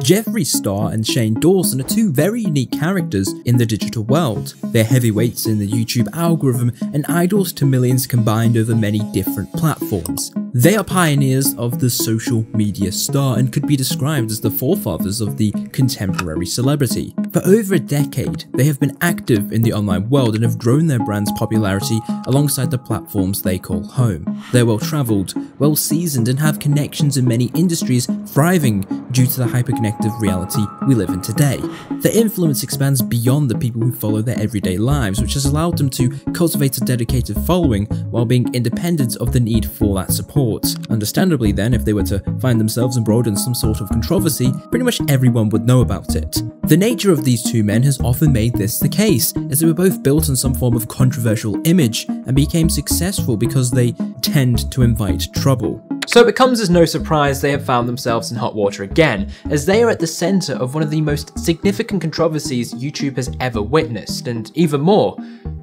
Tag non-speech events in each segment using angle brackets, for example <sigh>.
Jeffree Star and Shane Dawson are two very unique characters in the digital world. They're heavyweights in the YouTube algorithm and idols to millions combined over many different platforms. They are pioneers of the social media star and could be described as the forefathers of the contemporary celebrity. For over a decade, they have been active in the online world and have grown their brand's popularity alongside the platforms they call home. They're well travelled, well seasoned, and have connections in many industries thriving due to the hyperconnected reality we live in today. Their influence expands beyond the people who follow their everyday lives, which has allowed them to cultivate a dedicated following while being independent of the need for that support Understandably then, if they were to find themselves embroiled in some sort of controversy, pretty much everyone would know about it. The nature of these two men has often made this the case, as they were both built on some form of controversial image and became successful because they tend to invite trouble. So it comes as no surprise they have found themselves in hot water again, as they are at the centre of one of the most significant controversies YouTube has ever witnessed, and even more,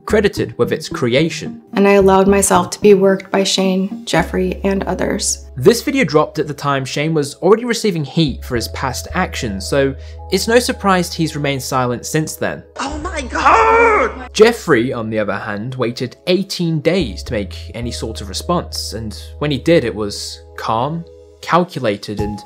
credited with its creation. And I allowed myself to be worked by Shane, Jeffree, and others. This video dropped at the time Shane was already receiving heat for his past actions, so it's no surprise he's remained silent since then. Oh my god! Jeffree, on the other hand, waited 18 days to make any sort of response, and when he did it was calm, calculated, and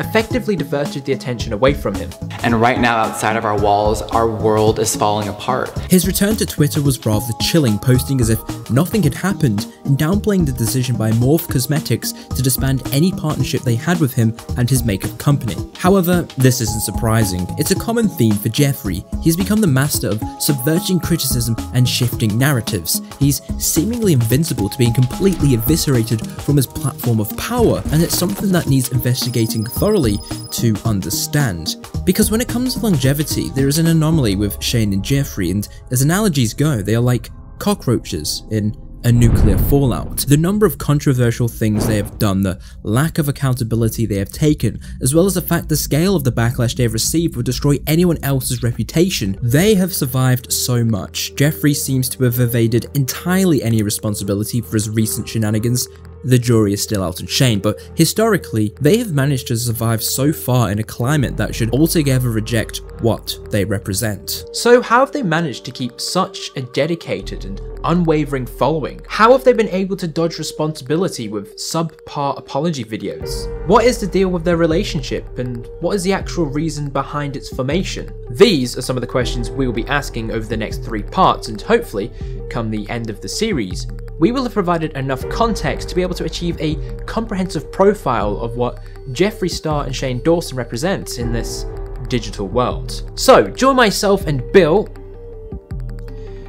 effectively diverted the attention away from him. And right now, outside of our walls, our world is falling apart. His return to Twitter was rather chilling, posting as if nothing had happened and downplaying the decision by Morphe Cosmetics to disband any partnership they had with him and his makeup company. However, this isn't surprising. It's a common theme for Jeffree. He's become the master of subverting criticism and shifting narratives. He's seemingly invincible to being completely eviscerated from his platform of power, and it's something that needs investigating thoroughly to understand. Because when it comes to longevity, there is an anomaly with Shane and Jeffree, and as analogies go, they are like cockroaches in a nuclear fallout. The number of controversial things they have done, the lack of accountability they have taken, as well as the fact the scale of the backlash they have received would destroy anyone else's reputation, they have survived so much. Jeffree seems to have evaded entirely any responsibility for his recent shenanigans, the jury is still out on Shane, but historically, they have managed to survive so far in a climate that should altogether reject what they represent. So how have they managed to keep such a dedicated and unwavering following? How have they been able to dodge responsibility with subpar apology videos? What is the deal with their relationship and what is the actual reason behind its formation? These are some of the questions we will be asking over the next three parts and hopefully, come the end of the series, we will have provided enough context to be able to achieve a comprehensive profile of what Jeffree Star and Shane Dawson represent in this digital world. So, join myself and Bill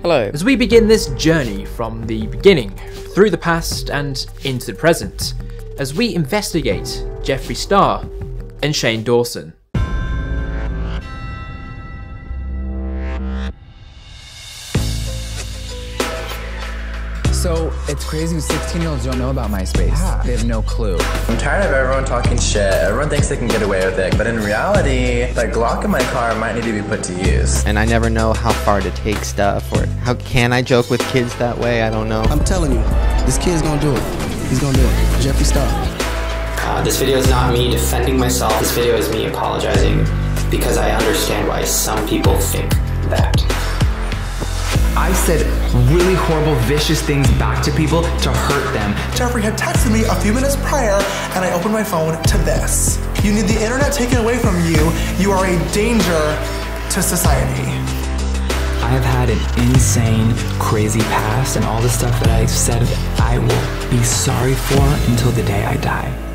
Hello. as we begin this journey from the beginning, through the past and into the present, as we investigate Jeffree Star and Shane Dawson. So it's crazy 16 year olds don't know about MySpace. Yeah. They have no clue. I'm tired of everyone talking shit. Everyone thinks they can get away with it. But in reality, that Glock in my car might need to be put to use. And I never know how far to take stuff or how can I joke with kids that way? I don't know. I'm telling you, this kid's gonna do it. He's gonna do it. Jeffree Star. Uh, this video is not me defending myself. This video is me apologizing because I understand why some people think that. I said really horrible, vicious things back to people to hurt them. Jeffree had texted me a few minutes prior, and I opened my phone to this. You need the internet taken away from you. You are a danger to society. I have had an insane, crazy past, and all the stuff that I said I will be sorry for until the day I die.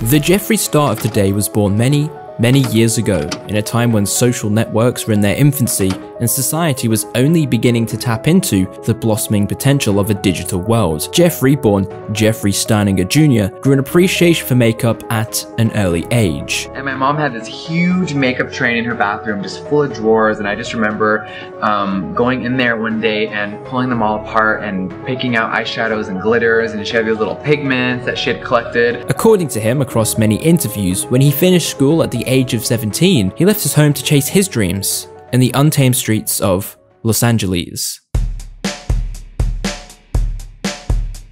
The Jeffree Star of today was born many, many years ago, in a time when social networks were in their infancy and society was only beginning to tap into the blossoming potential of a digital world. Jeffree, born Jeffrey Steininger Jr., grew an appreciation for makeup at an early age. And my mom had this huge makeup tray in her bathroom, just full of drawers, and I just remember um, going in there one day and pulling them all apart and picking out eyeshadows and glitters, and she had these little pigments that she had collected. According to him, across many interviews, when he finished school at the age of 17, he left his home to chase his dreams in the untamed streets of Los Angeles.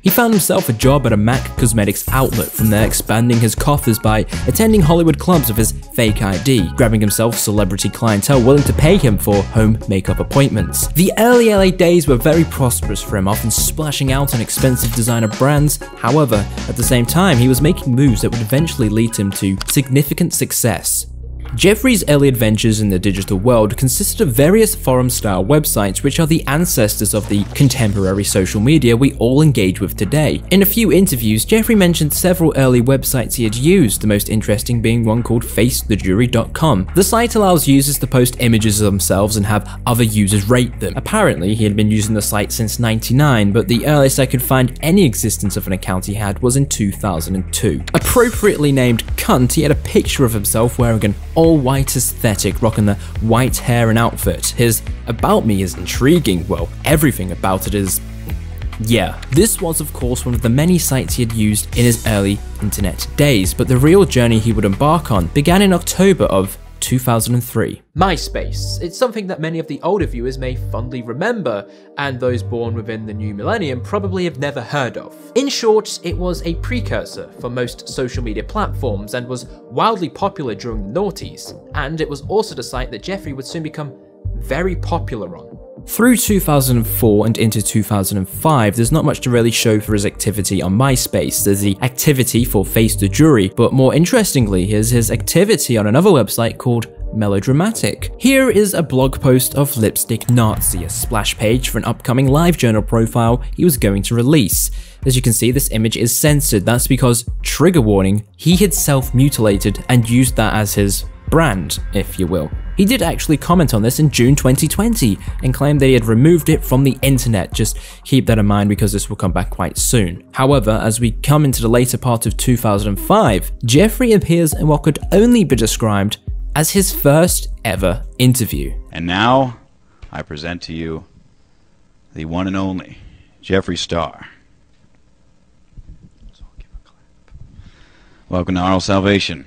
He found himself a job at a MAC Cosmetics outlet, from there expanding his coffers by attending Hollywood clubs with his fake ID, grabbing himself celebrity clientele willing to pay him for home makeup appointments. The early LA days were very prosperous for him, often splashing out on expensive designer brands. However, at the same time, he was making moves that would eventually lead him to significant success. Jeffree's early adventures in the digital world consisted of various forum-style websites which are the ancestors of the contemporary social media we all engage with today. In a few interviews, Jeffree mentioned several early websites he had used, the most interesting being one called FaceTheJury.com. The site allows users to post images of themselves and have other users rate them. Apparently, he had been using the site since 99, but the earliest I could find any existence of an account he had was in 2002. Appropriately named Cunt, he had a picture of himself wearing an all white aesthetic, rocking the white hair and outfit. His About Me is intriguing, well, everything about it is. Yeah, this was of course one of the many sites he had used in his early internet days, but the real journey he would embark on began in October of 2003. MySpace. It's something that many of the older viewers may fondly remember, and those born within the new millennium probably have never heard of. In short, it was a precursor for most social media platforms and was wildly popular during the noughties, and it was also the site that Jeffree would soon become very popular on. Through 2004 and into 2005, there's not much to really show for his activity on MySpace. There's the activity for Face the Jury, but more interestingly is his activity on another website called Melodramatic. Here is a blog post of Lipstick Nazi, a splash page for an upcoming LiveJournal profile he was going to release. As you can see, this image is censored. That's because, trigger warning, he had self-mutilated and used that as his brand, if you will. He did actually comment on this in June 2020 and claimed that he had removed it from the internet. Just keep that in mind because this will come back quite soon. However, as we come into the later part of 2005, Jeffree appears in what could only be described as his first ever interview. And now, I present to you the one and only Jeffree Star. Welcome to Oral Salvation.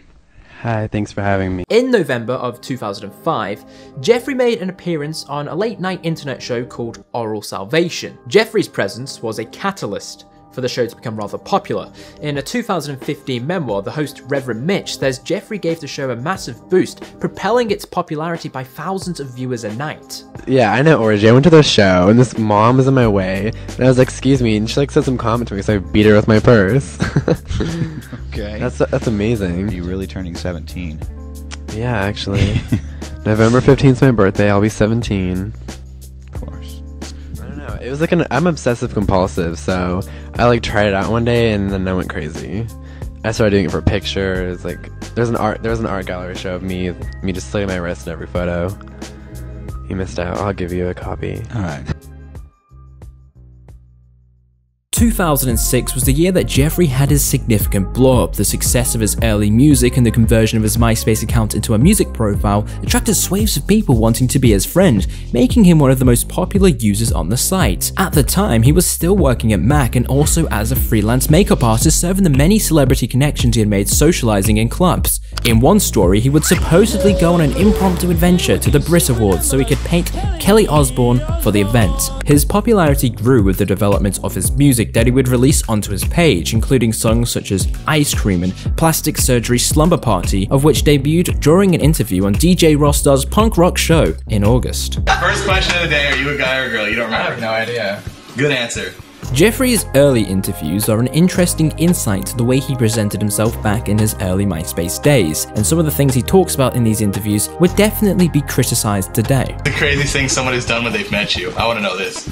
Hi, thanks for having me. In November of 2005, Jeffree made an appearance on a late night internet show called Oral Salvation. Jeffree's presence was a catalyst for the show to become rather popular. In a 2015 memoir, the host Reverend Mitch says Jeffree gave the show a massive boost, propelling its popularity by thousands of viewers a night. Yeah, I know Orgy. I went to the show and this mom was in my way, and I was like, "Excuse me," and she like said some comment to me, so I beat her with my purse. <laughs> okay, that's that's amazing. You really turning 17? Yeah, actually. <laughs> November 15th is my birthday. I'll be 17. Know. It was like an I'm obsessive compulsive, so I like tried it out one day and then I went crazy. I started doing it for pictures. Like there's an art there's an art gallery show of me me just slitting my wrist in every photo. You missed out. I'll give you a copy. All right. 2006 was the year that Jeffree had his significant blow up. The success of his early music and the conversion of his MySpace account into a music profile attracted swaves of people wanting to be his friend, making him one of the most popular users on the site. At the time, he was still working at MAC and also as a freelance makeup artist, serving the many celebrity connections he had made socializing in clubs. In one story, he would supposedly go on an impromptu adventure to the Brit Awards so he could paint Kelly Osbourne for the event. His popularity grew with the development of his music that he would release onto his page, including songs such as Ice Cream and Plastic Surgery Slumber Party, of which debuted during an interview on DJ Rostar's punk rock show in August. First question of the day, are you a guy or a girl? You don't remember? I have no idea. Good answer. Jeffree's early interviews are an interesting insight to the way he presented himself back in his early MySpace days, and some of the things he talks about in these interviews would definitely be criticized today. The craziest thing someone has done when they've met you. I want to know this.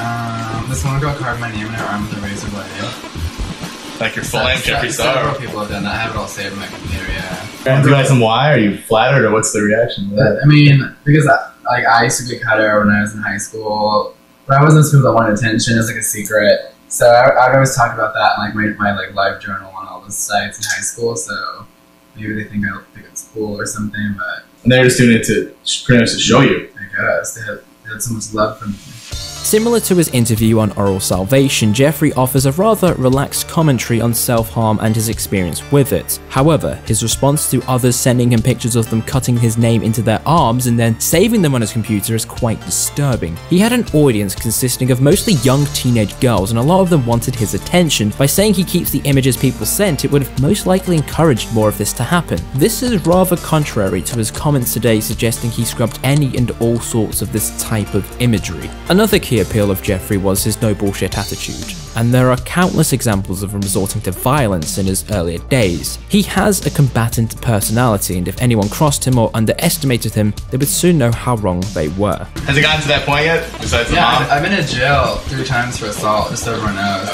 Um, this one girl carved my name in her arm with a razor blade. Like your full name, Jeffree Star. Several people have done that. I have it all saved on my computer. Yeah. Do you ask them why? Are you flattered, or what's the reaction? to that? I mean, because I, like I used to be a cutter when I was in high school, but I wasn't school that wanted attention. It was like a secret. So I, I've always talk about that in like my, my like live journal on all the sites in high school. So maybe they think I think it's cool or something, but And they're just doing it to pretty much to show you. I guess they had, they had so much love for me. Similar to his interview on Oral Salvation, Jeffree offers a rather relaxed commentary on self-harm and his experience with it. However, his response to others sending him pictures of them cutting his name into their arms and then saving them on his computer is quite disturbing. He had an audience consisting of mostly young teenage girls and a lot of them wanted his attention. By saying he keeps the images people sent, it would have most likely encouraged more of this to happen. This is rather contrary to his comments today suggesting he scrubbed any and all sorts of this type of imagery. Another key appeal of Jeffree was his no bullshit attitude, and there are countless examples of him resorting to violence in his earlier days. He has a combatant personality, and if anyone crossed him or underestimated him, they would soon know how wrong they were. Has it gotten to that point yet? Besides the Yeah, mom? I've, I've been in jail three times for assault, just so everyone knows.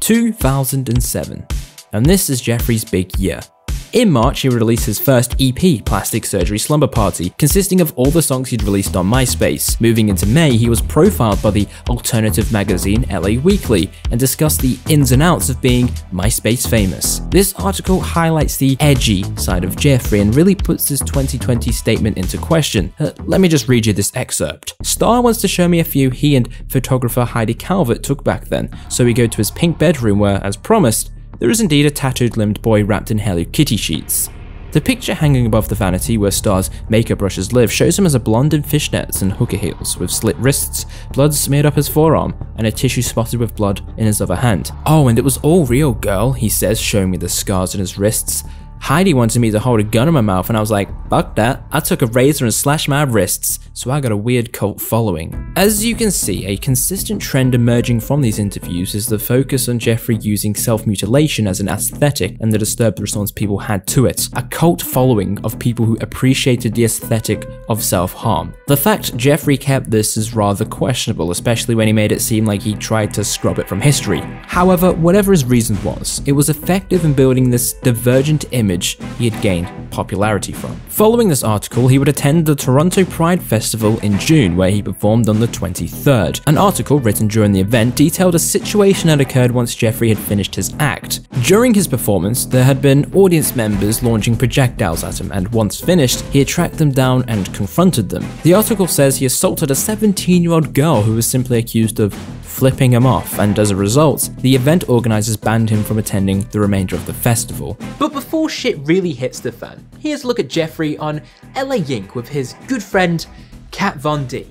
2007. And this is Jeffree's big year. In March, he released his first EP, Plastic Surgery Slumber Party, consisting of all the songs he'd released on MySpace. Moving into May, he was profiled by the alternative magazine LA Weekly and discussed the ins and outs of being MySpace famous. This article highlights the edgy side of Jeffree and really puts his 2020 statement into question. Uh, let me just read you this excerpt. Star wants to show me a few he and photographer Heidi Calvert took back then, so we go to his pink bedroom where, as promised, there is indeed a tattooed limbed boy wrapped in Hello Kitty sheets. The picture hanging above the vanity where Star's makeup brushes live shows him as a blonde in fishnets and hooker heels, with slit wrists, blood smeared up his forearm, and a tissue spotted with blood in his other hand. Oh, and it was all real, girl, he says, showing me the scars on his wrists. Heidi wanted me to hold a gun in my mouth, and I was like, fuck that. I took a razor and slashed my wrists, so I got a weird cult following. As you can see, a consistent trend emerging from these interviews is the focus on Jeffree using self-mutilation as an aesthetic and the disturbed response people had to it. A cult following of people who appreciated the aesthetic of self-harm. The fact Jeffree kept this is rather questionable, especially when he made it seem like he tried to scrub it from history. However, whatever his reason was, it was effective in building this divergent image he had gained popularity from. Following this article, he would attend the Toronto Pride Festival in June, where he performed on the 23rd. An article written during the event detailed a situation that occurred once Jeffree had finished his act. During his performance, there had been audience members launching projectiles at him, and once finished, he had tracked them down and confronted them. The article says he assaulted a 17 year old girl who was simply accused of flipping him off, and as a result, the event organizers banned him from attending the remainder of the festival. But before shit really hits the fan, here's a look at Jeffree on LA Ink with his good friend Kat Von D.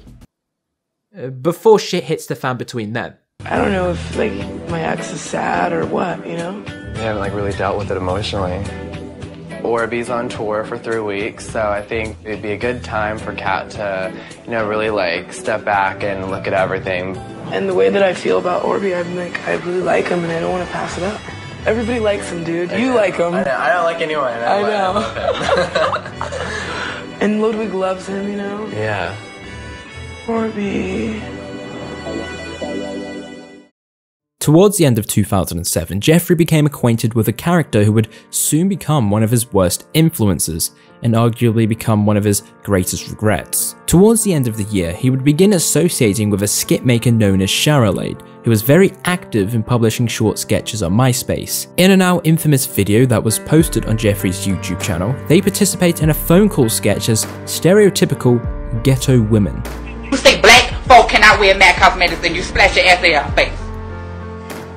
Uh, before shit hits the fan between them. I don't know if like my ex is sad or what, you know? We haven't like really dealt with it emotionally. Orby's on tour for three weeks, so I think it'd be a good time for Kat to, you know, really like step back and look at everything. And the way that I feel about Orby, I'm like, I really like him and I don't want to pass it up. Everybody likes him, dude. You like him. I, know, I don't like anyone. I, I know. <laughs> And Ludwig loves him, you know? Yeah. Orby. Towards the end of 2007, Jeffree became acquainted with a character who would soon become one of his worst influences and arguably become one of his greatest regrets. Towards the end of the year, he would begin associating with a skit maker known as Charolade, who was very active in publishing short sketches on MySpace. In a now infamous video that was posted on Jeffree's YouTube channel, they participate in a phone call sketch as stereotypical ghetto women. You say black folk cannot wear MAC cosmetics and you splash your ass in your face.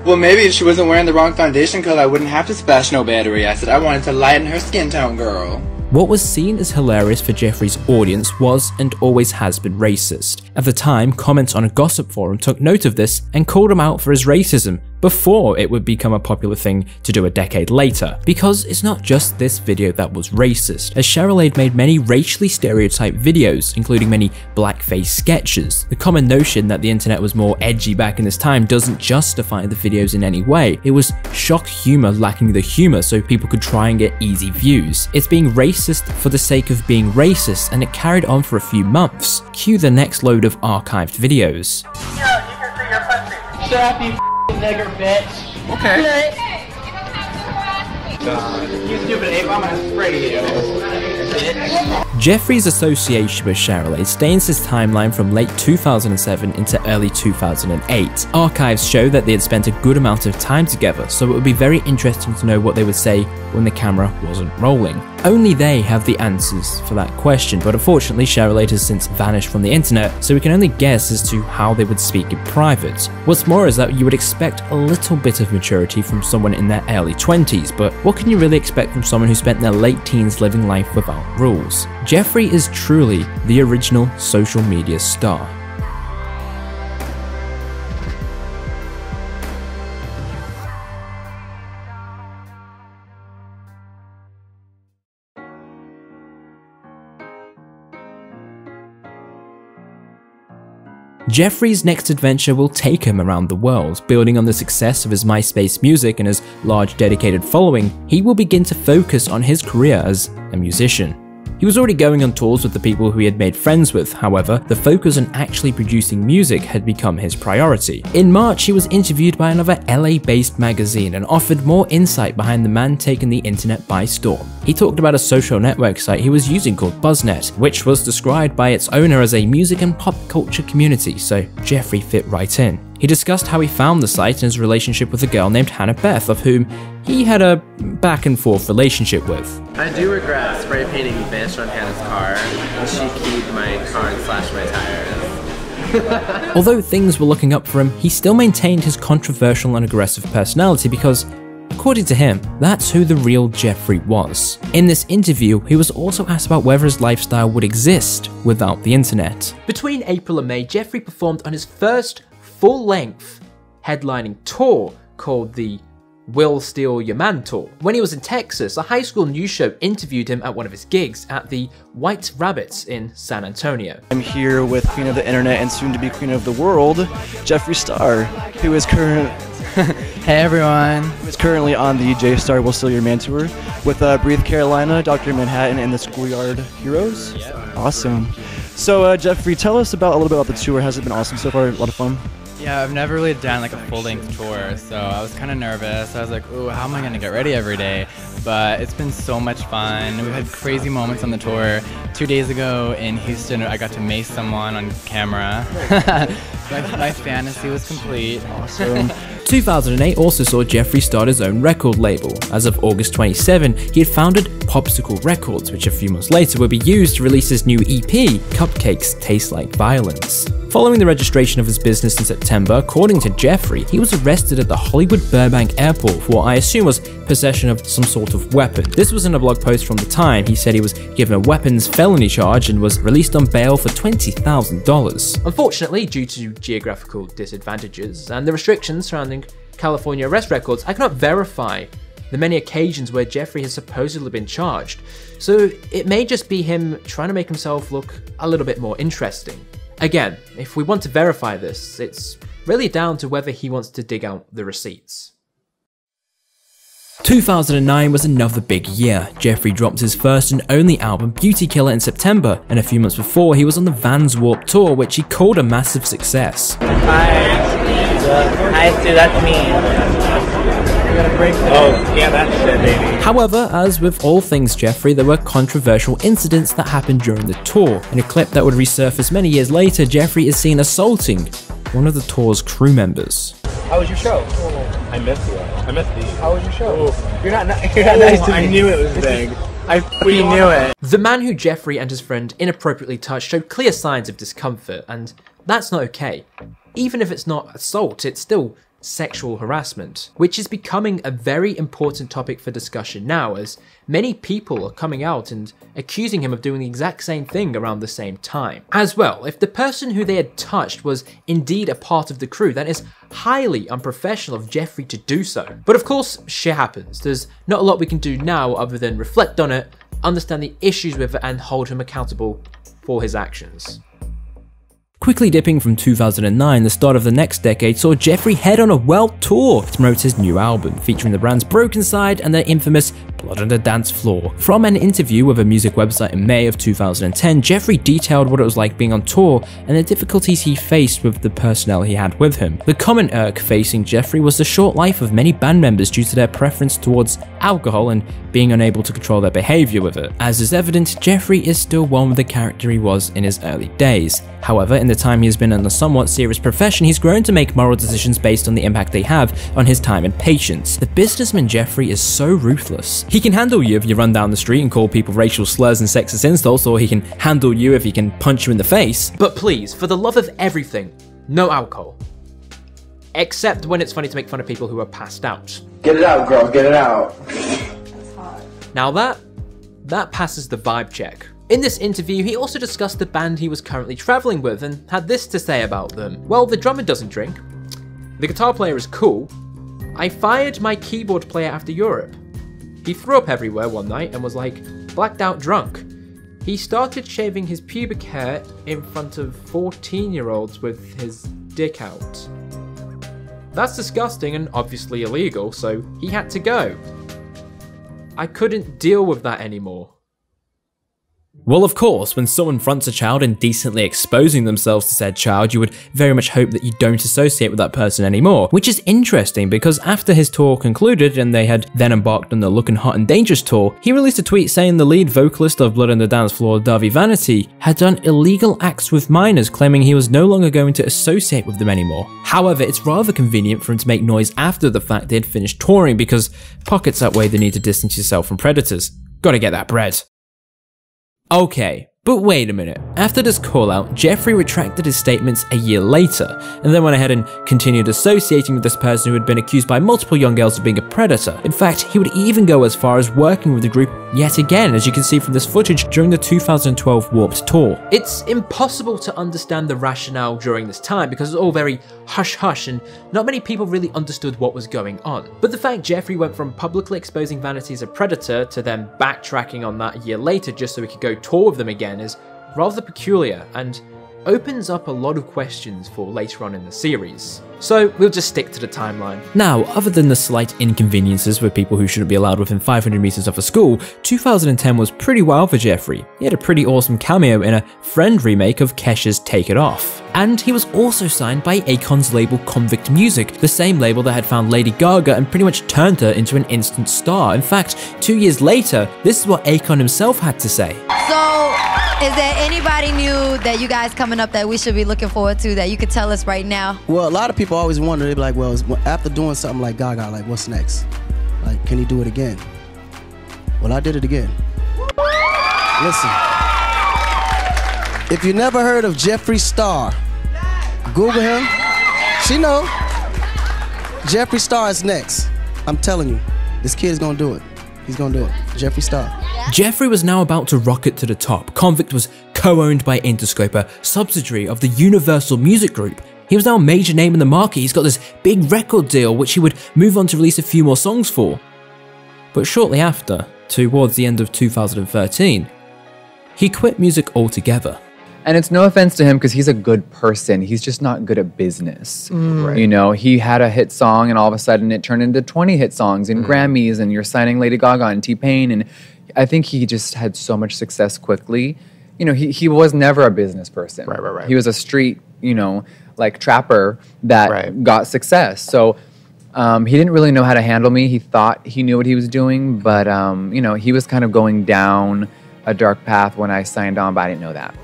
Well, maybe if she wasn't wearing the wrong foundation color, I wouldn't have to splash no battery acid. I wanted to lighten her skin tone, girl. What was seen as hilarious for Jeffree's audience was and always has been racist. At the time, comments on a gossip forum took note of this and called him out for his racism before it would become a popular thing to do a decade later. Because it's not just this video that was racist, as Charolade made many racially stereotyped videos, including many blackface sketches. The common notion that the internet was more edgy back in this time doesn't justify the videos in any way. It was shock humor lacking the humor so people could try and get easy views. It's being racist for the sake of being racist and it carried on for a few months. Cue the next load of archived videos. Shut up, you nigger bitch. Okay. You stupid ape, I'm gonna spray you. Jeffree's association with Charolade stains his timeline from late 2007 into early 2008. Archives show that they had spent a good amount of time together, so it would be very interesting to know what they would say when the camera wasn't rolling. Only they have the answers for that question, but unfortunately Cheryl has since vanished from the internet, so we can only guess as to how they would speak in private. What's more is that you would expect a little bit of maturity from someone in their early 20s, but what can you really expect from someone who spent their late teens living life without rules? Jeffree is truly the original social media star. Jeffree's next adventure will take him around the world. Building on the success of his MySpace music and his large dedicated following, he will begin to focus on his career as a musician. He was already going on tours with the people who he had made friends with, however, the focus on actually producing music had become his priority. In March, he was interviewed by another LA based magazine and offered more insight behind the man taking the internet by storm. He talked about a social network site he was using called Buzznet, which was described by its owner as a music and pop culture community, so Jeffree fit right in. He discussed how he found the site and his relationship with a girl named Hannah Beth, of whom he had a back and forth relationship with. I do regret spray painting Vanish on Hannah's car, and she keyed my car and slashed my tires. <laughs> Although things were looking up for him, he still maintained his controversial and aggressive personality because According to him, that's who the real Jeffree was. In this interview, he was also asked about whether his lifestyle would exist without the internet. Between April and May, Jeffree performed on his first full-length headlining tour called the Will Steal Your Man tour. When he was in Texas, a high school news show interviewed him at one of his gigs at the White Rabbits in San Antonio. I'm here with Queen of the Internet and soon to be Queen of the World, Jeffree Star, who is current <laughs> hey everyone. Who is currently on the J Star Will Steal Your Man tour with uh, Breathe Carolina, Dr. Manhattan, and the Schoolyard Heroes. Yep. Awesome. So uh, Jeffree, tell us about a little bit about the tour. Has it been awesome so far? A lot of fun. Yeah, I've never really done like a full length tour, so I was kind of nervous. I was like, ooh, how am I gonna get ready every day? But it's been so much fun. We've had crazy moments on the tour. Two days ago in Houston, I got to mace someone on camera. <laughs> my, my fantasy was complete. Awesome. <laughs> 2008 also saw Jeffree start his own record label. As of August 27, he had founded Popsicle Records, which a few months later would be used to release his new EP, Cupcakes Taste Like Violence. Following the registration of his business in September, according to Jeffree, he was arrested at the Hollywood Burbank airport for what I assume was possession of some sort of weapon. This was in a blog post from the time. He said he was given a weapons felony charge and was released on bail for $20,000. Unfortunately, due to geographical disadvantages and the restrictions surrounding California arrest records, I cannot verify the many occasions where Jeffree has supposedly been charged, so it may just be him trying to make himself look a little bit more interesting. Again, if we want to verify this, it's really down to whether he wants to dig out the receipts. 2009 was another big year. Jeffree dropped his first and only album, Beauty Killer, in September, and a few months before, he was on the Vans Warped Tour, which he called a massive success. Hi, hi, dude, that's me. Oh, yeah, that's it, baby. However, as with all things Jeffree, there were controversial incidents that happened during the tour. In a clip that would resurface many years later, Jeffree is seen assaulting one of the tour's crew members. How was your show? I missed you. I missed you. How was your show? You're not, <laughs> you're not nice to me. I knew it was big. I fucking knew it. The man who Jeffree and his friend inappropriately touched showed clear signs of discomfort, and that's not okay. Even if it's not assault, it's still sexual harassment, which is becoming a very important topic for discussion now as many people are coming out and accusing him of doing the exact same thing around the same time. As well, if the person who they had touched was indeed a part of the crew, then it's highly unprofessional of Jeffree to do so. But of course, shit happens. There's not a lot we can do now other than reflect on it, understand the issues with it, and hold him accountable for his actions. Quickly dipping from 2009, the start of the next decade saw Jeffree head on a world tour. To promote his new album, featuring the band's Brokencyde and their infamous Blood on the Dance Floor. From an interview with a music website in May of 2010, Jeffree detailed what it was like being on tour and the difficulties he faced with the personnel he had with him. The common irk facing Jeffree was the short life of many band members due to their preference towards alcohol and being unable to control their behavior with it. As is evident, Jeffree is still one with the character he was in his early days. However, in the time he has been in a somewhat serious profession, he's grown to make moral decisions based on the impact they have on his time and patience. The businessman Jeffree is so ruthless. He can handle you if you run down the street and call people racial slurs and sexist insults, or he can handle you if he can punch you in the face. But please, for the love of everything, no alcohol. Except when it's funny to make fun of people who are passed out. Get it out, girl. Get it out. That's hard. Now that, that passes the vibe check. In this interview, he also discussed the band he was currently traveling with and had this to say about them. Well, the drummer doesn't drink. The guitar player is cool. I fired my keyboard player after Europe. He threw up everywhere one night and was like, blacked out drunk. He started shaving his pubic hair in front of 14 year olds with his dick out. That's disgusting and obviously illegal, so he had to go. I couldn't deal with that anymore. Well, of course, when someone fronts a child indecently exposing themselves to said child, you would very much hope that you don't associate with that person anymore. Which is interesting because after his tour concluded and they had then embarked on the Looking Hot and Dangerous tour, he released a tweet saying the lead vocalist of Blood on the Dance Floor, Dahvie Vanity, had done illegal acts with minors, claiming he was no longer going to associate with them anymore. However, it's rather convenient for him to make noise after the fact they had finished touring because pockets outweigh the need to distance yourself from predators. Gotta get that bread. Okay, but wait a minute. After this call out, Jeffree retracted his statements a year later, and then went ahead and continued associating with this person who had been accused by multiple young girls of being a predator. In fact, he would even go as far as working with the group yet again, as you can see from this footage during the 2012 Warped Tour. It's impossible to understand the rationale during this time because it's all very hush hush and not many people really understood what was going on. But the fact Jeffree went from publicly exposing Vanity as a predator to then backtracking on that a year later just so he could go tour with them again is rather peculiar and opens up a lot of questions for later on in the series. So we'll just stick to the timeline. Now, other than the slight inconveniences with people who shouldn't be allowed within 500 meters of a school, 2010 was pretty wild for Jeffree. He had a pretty awesome cameo in a Friend remake of Kesha's Take It Off. And he was also signed by Akon's label Konvict Muzik, the same label that had found Lady Gaga and pretty much turned her into an instant star. In fact, two years later, this is what Akon himself had to say. So, is there anybody new that you guys coming up that we should be looking forward to that you could tell us right now? Well, a lot of people always wonder, they be like, well, after doing something like Gaga, like, what's next? Like, can he do it again? Well, I did it again. Listen, if you never heard of Jeffree Star, Google him. She know. Jeffree Star is next. I'm telling you, this kid is gonna do it. He's gonna do it. Jeffree Star. Jeffree was now about to rocket to the top. Konvict was co-owned by Interscope, a subsidiary of the Universal Music Group. He was now a major name in the market. He's got this big record deal, which he would move on to release a few more songs for. But shortly after, towards the end of 2013, he quit music altogether. And it's no offense to him because he's a good person. He's just not good at business. Mm. Right. You know, he had a hit song and all of a sudden it turned into 20 hit songs and Grammys and you're signing Lady Gaga and T-Pain. And I think he just had so much success quickly. You know, he, he was never a business person. Right, right, right. He was a street, you know, like trapper that got success. So um, he didn't really know how to handle me. He thought he knew what he was doing, but, um, you know, he was kind of going down a dark path when I signed on, but I didn't know that.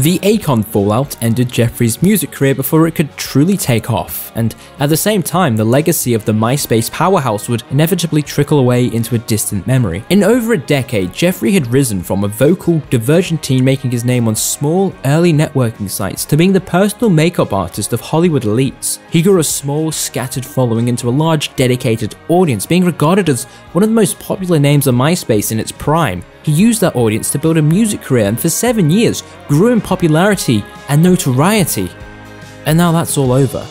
The Akon fallout ended Jeffree's music career before it could truly take off, and at the same time, the legacy of the MySpace powerhouse would inevitably trickle away into a distant memory. In over a decade, Jeffree had risen from a vocal, divergent teen making his name on small, early networking sites to being the personal makeup artist of Hollywood elites. He grew a small, scattered following into a large, dedicated audience, being regarded as one of the most popular names on MySpace in its prime. He used that audience to build a music career and for seven years grew in popularity and notoriety. And now that's all over.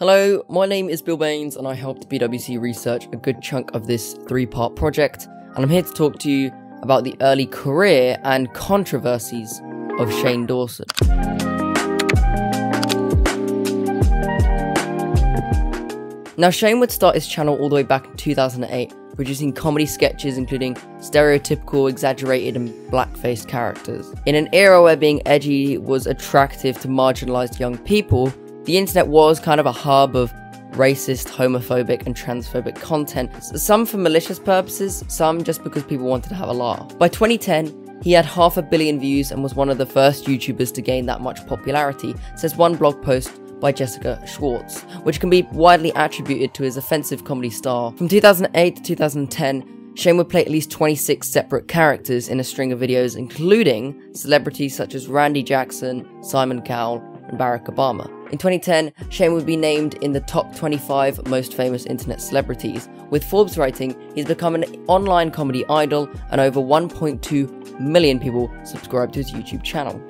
Hello, my name is Bill Baines, and I helped BWC research a good chunk of this three part project. And I'm here to talk to you about the early career and controversies of Shane Dawson. Now, Shane would start his channel all the way back in 2008, producing comedy sketches including stereotypical, exaggerated, and blackface characters. In an era where being edgy was attractive to marginalized young people, the internet was kind of a hub of racist, homophobic, and transphobic content, some for malicious purposes, some just because people wanted to have a laugh. By 2010, he had half a billion views and was one of the first YouTubers to gain that much popularity, says one blog post by Jessica Schwartz, which can be widely attributed to his offensive comedy style. From 2008 to 2010, Shane would play at least 26 separate characters in a string of videos, including celebrities such as Randy Jackson, Simon Cowell, and Barack Obama. In 2010, Shane would be named in the top 25 most famous internet celebrities, with Forbes writing he's become an online comedy idol and over 1.2 million people subscribe to his YouTube channel.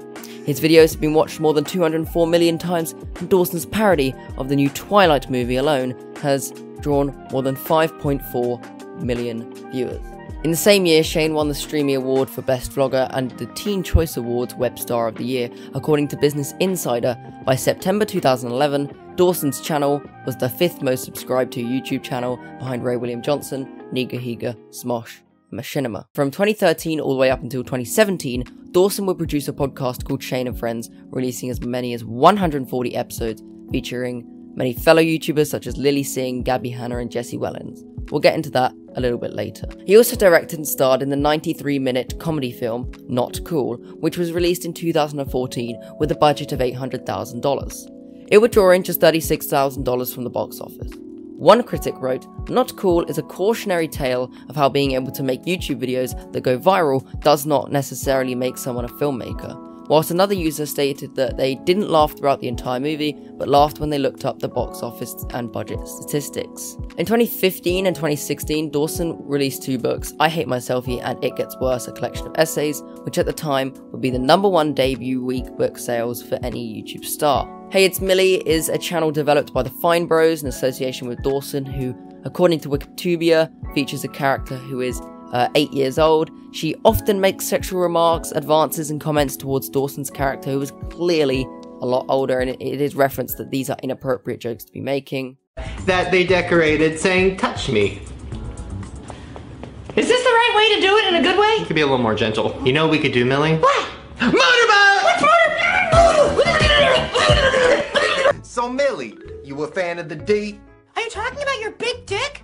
His videos have been watched more than 204 million times, and Dawson's parody of the new Twilight movie alone has drawn more than 5.4 million viewers. In the same year, Shane won the Streamy Award for Best Vlogger and the Teen Choice Awards Web Star of the Year, according to Business Insider. By September 2011, Dawson's channel was the fifth most subscribed to YouTube channel behind Ray William Johnson, Nigahiga, Smosh, and Machinima. From 2013 all the way up until 2017, Dawson would produce a podcast called Shane and Friends, releasing as many as 140 episodes featuring many fellow YouTubers such as Lilly Singh, Gabbie Hanna, and Jesse Wellens. We'll get into that a little bit later. He also directed and starred in the 93 minute comedy film Not Cool, which was released in 2014 with a budget of $800,000. It would draw in just $36,000 from the box office. One critic wrote, Not Cool is a cautionary tale of how being able to make YouTube videos that go viral does not necessarily make someone a filmmaker whilst another user stated that they didn't laugh throughout the entire movie, but laughed when they looked up the box office and budget statistics. In 2015 and 2016, Dawson released two books, I Hate My Selfie and It Gets Worse, a collection of essays, which at the time would be the number one debut week book sales for any YouTube star. Hey It's Millie is a channel developed by the Fine Bros in association with Dawson, who, according to Wikitubia, features a character who is uh, eight years old. She often makes sexual remarks, advances, and comments towards Dawson's character, who is clearly a lot older, and it is referenced that these are inappropriate jokes to be making. That they decorated saying, touch me. Is this the right way to do it in a good way? You could be a little more gentle. You know what we could do, Millie? What? Motorbike! What's So, Millie, you a fan of the D? Are you talking about your big dick?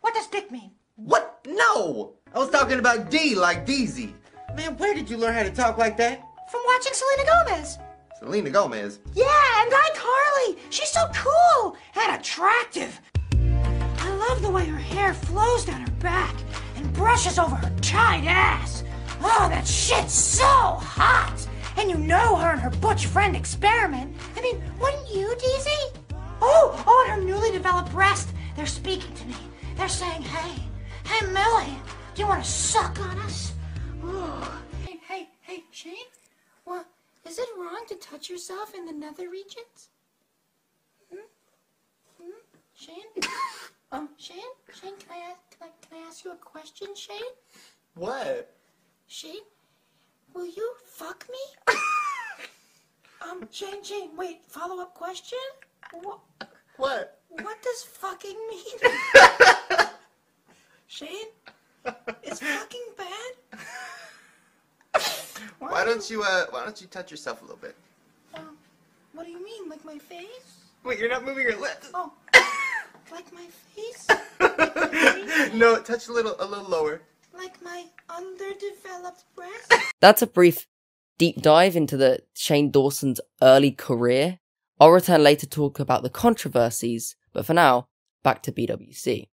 What does dick mean? What? No! I was talking about D like Deezy. Man, where did you learn how to talk like that? From watching Selena Gomez. Selena Gomez. Yeah, and iCarly. She's so cool and attractive. I love the way her hair flows down her back and brushes over her tight ass. Oh, that shit's so hot. And you know her and her butch friend experiment. I mean, wouldn't you, Deezy? Oh, oh, and her newly developed breast. They're speaking to me. They're saying, hey, hey, Millie, do you want to suck on us? Ooh. Hey, hey, hey, Shane? Well, is it wrong to touch yourself in the nether regions? Hmm? Hmm? Shane? <laughs> um, Shane? Shane, can I, ask, can, I, can I ask you a question, Shane? What? Shane, will you fuck me? <laughs> um, Shane, Shane, wait, follow-up question? What? What? What does fucking mean? <laughs> Shane? Is fucking bad? <laughs> Why don't you, uh, why don't you touch yourself a little bit? Um, what do you mean? Like my face? Wait, you're not moving your lips. Oh, like my face? <laughs> no, touch a little, a little lower. Like my underdeveloped breast? That's a brief deep dive into the Shane Dawson's early career. I'll return later to talk about the controversies, but for now, back to BWC.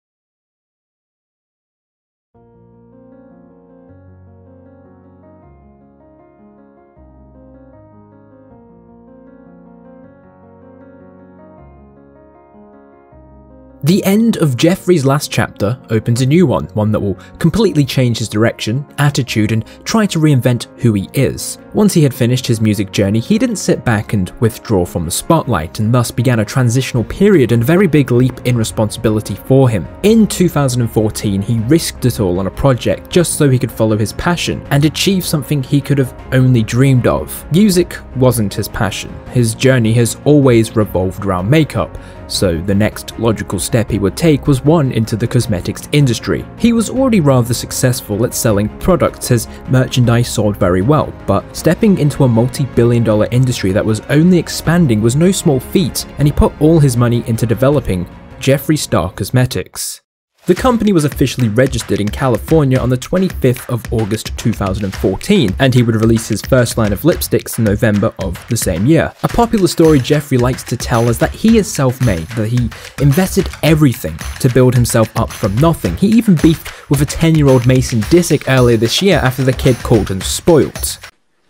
The end of Jeffree's last chapter opens a new one, one that will completely change his direction, attitude, and try to reinvent who he is. Once he had finished his music journey, he didn't sit back and withdraw from the spotlight, and thus began a transitional period and very big leap in responsibility for him. In 2014, he risked it all on a project just so he could follow his passion and achieve something he could have only dreamed of. Music wasn't his passion. His journey has always revolved around makeup, so the next logical step he would take was one into the cosmetics industry. He was already rather successful at selling products, his merchandise sold very well, but stepping into a multi-billion dollar industry that was only expanding was no small feat, and he put all his money into developing Jeffree Star Cosmetics. The company was officially registered in California on the 25th of August 2014, and he would release his first line of lipsticks in November of the same year. A popular story Jeffree likes to tell is that he is self-made, that he invested everything to build himself up from nothing. He even beefed with a 10-year-old Mason Disick earlier this year after the kid called him spoilt.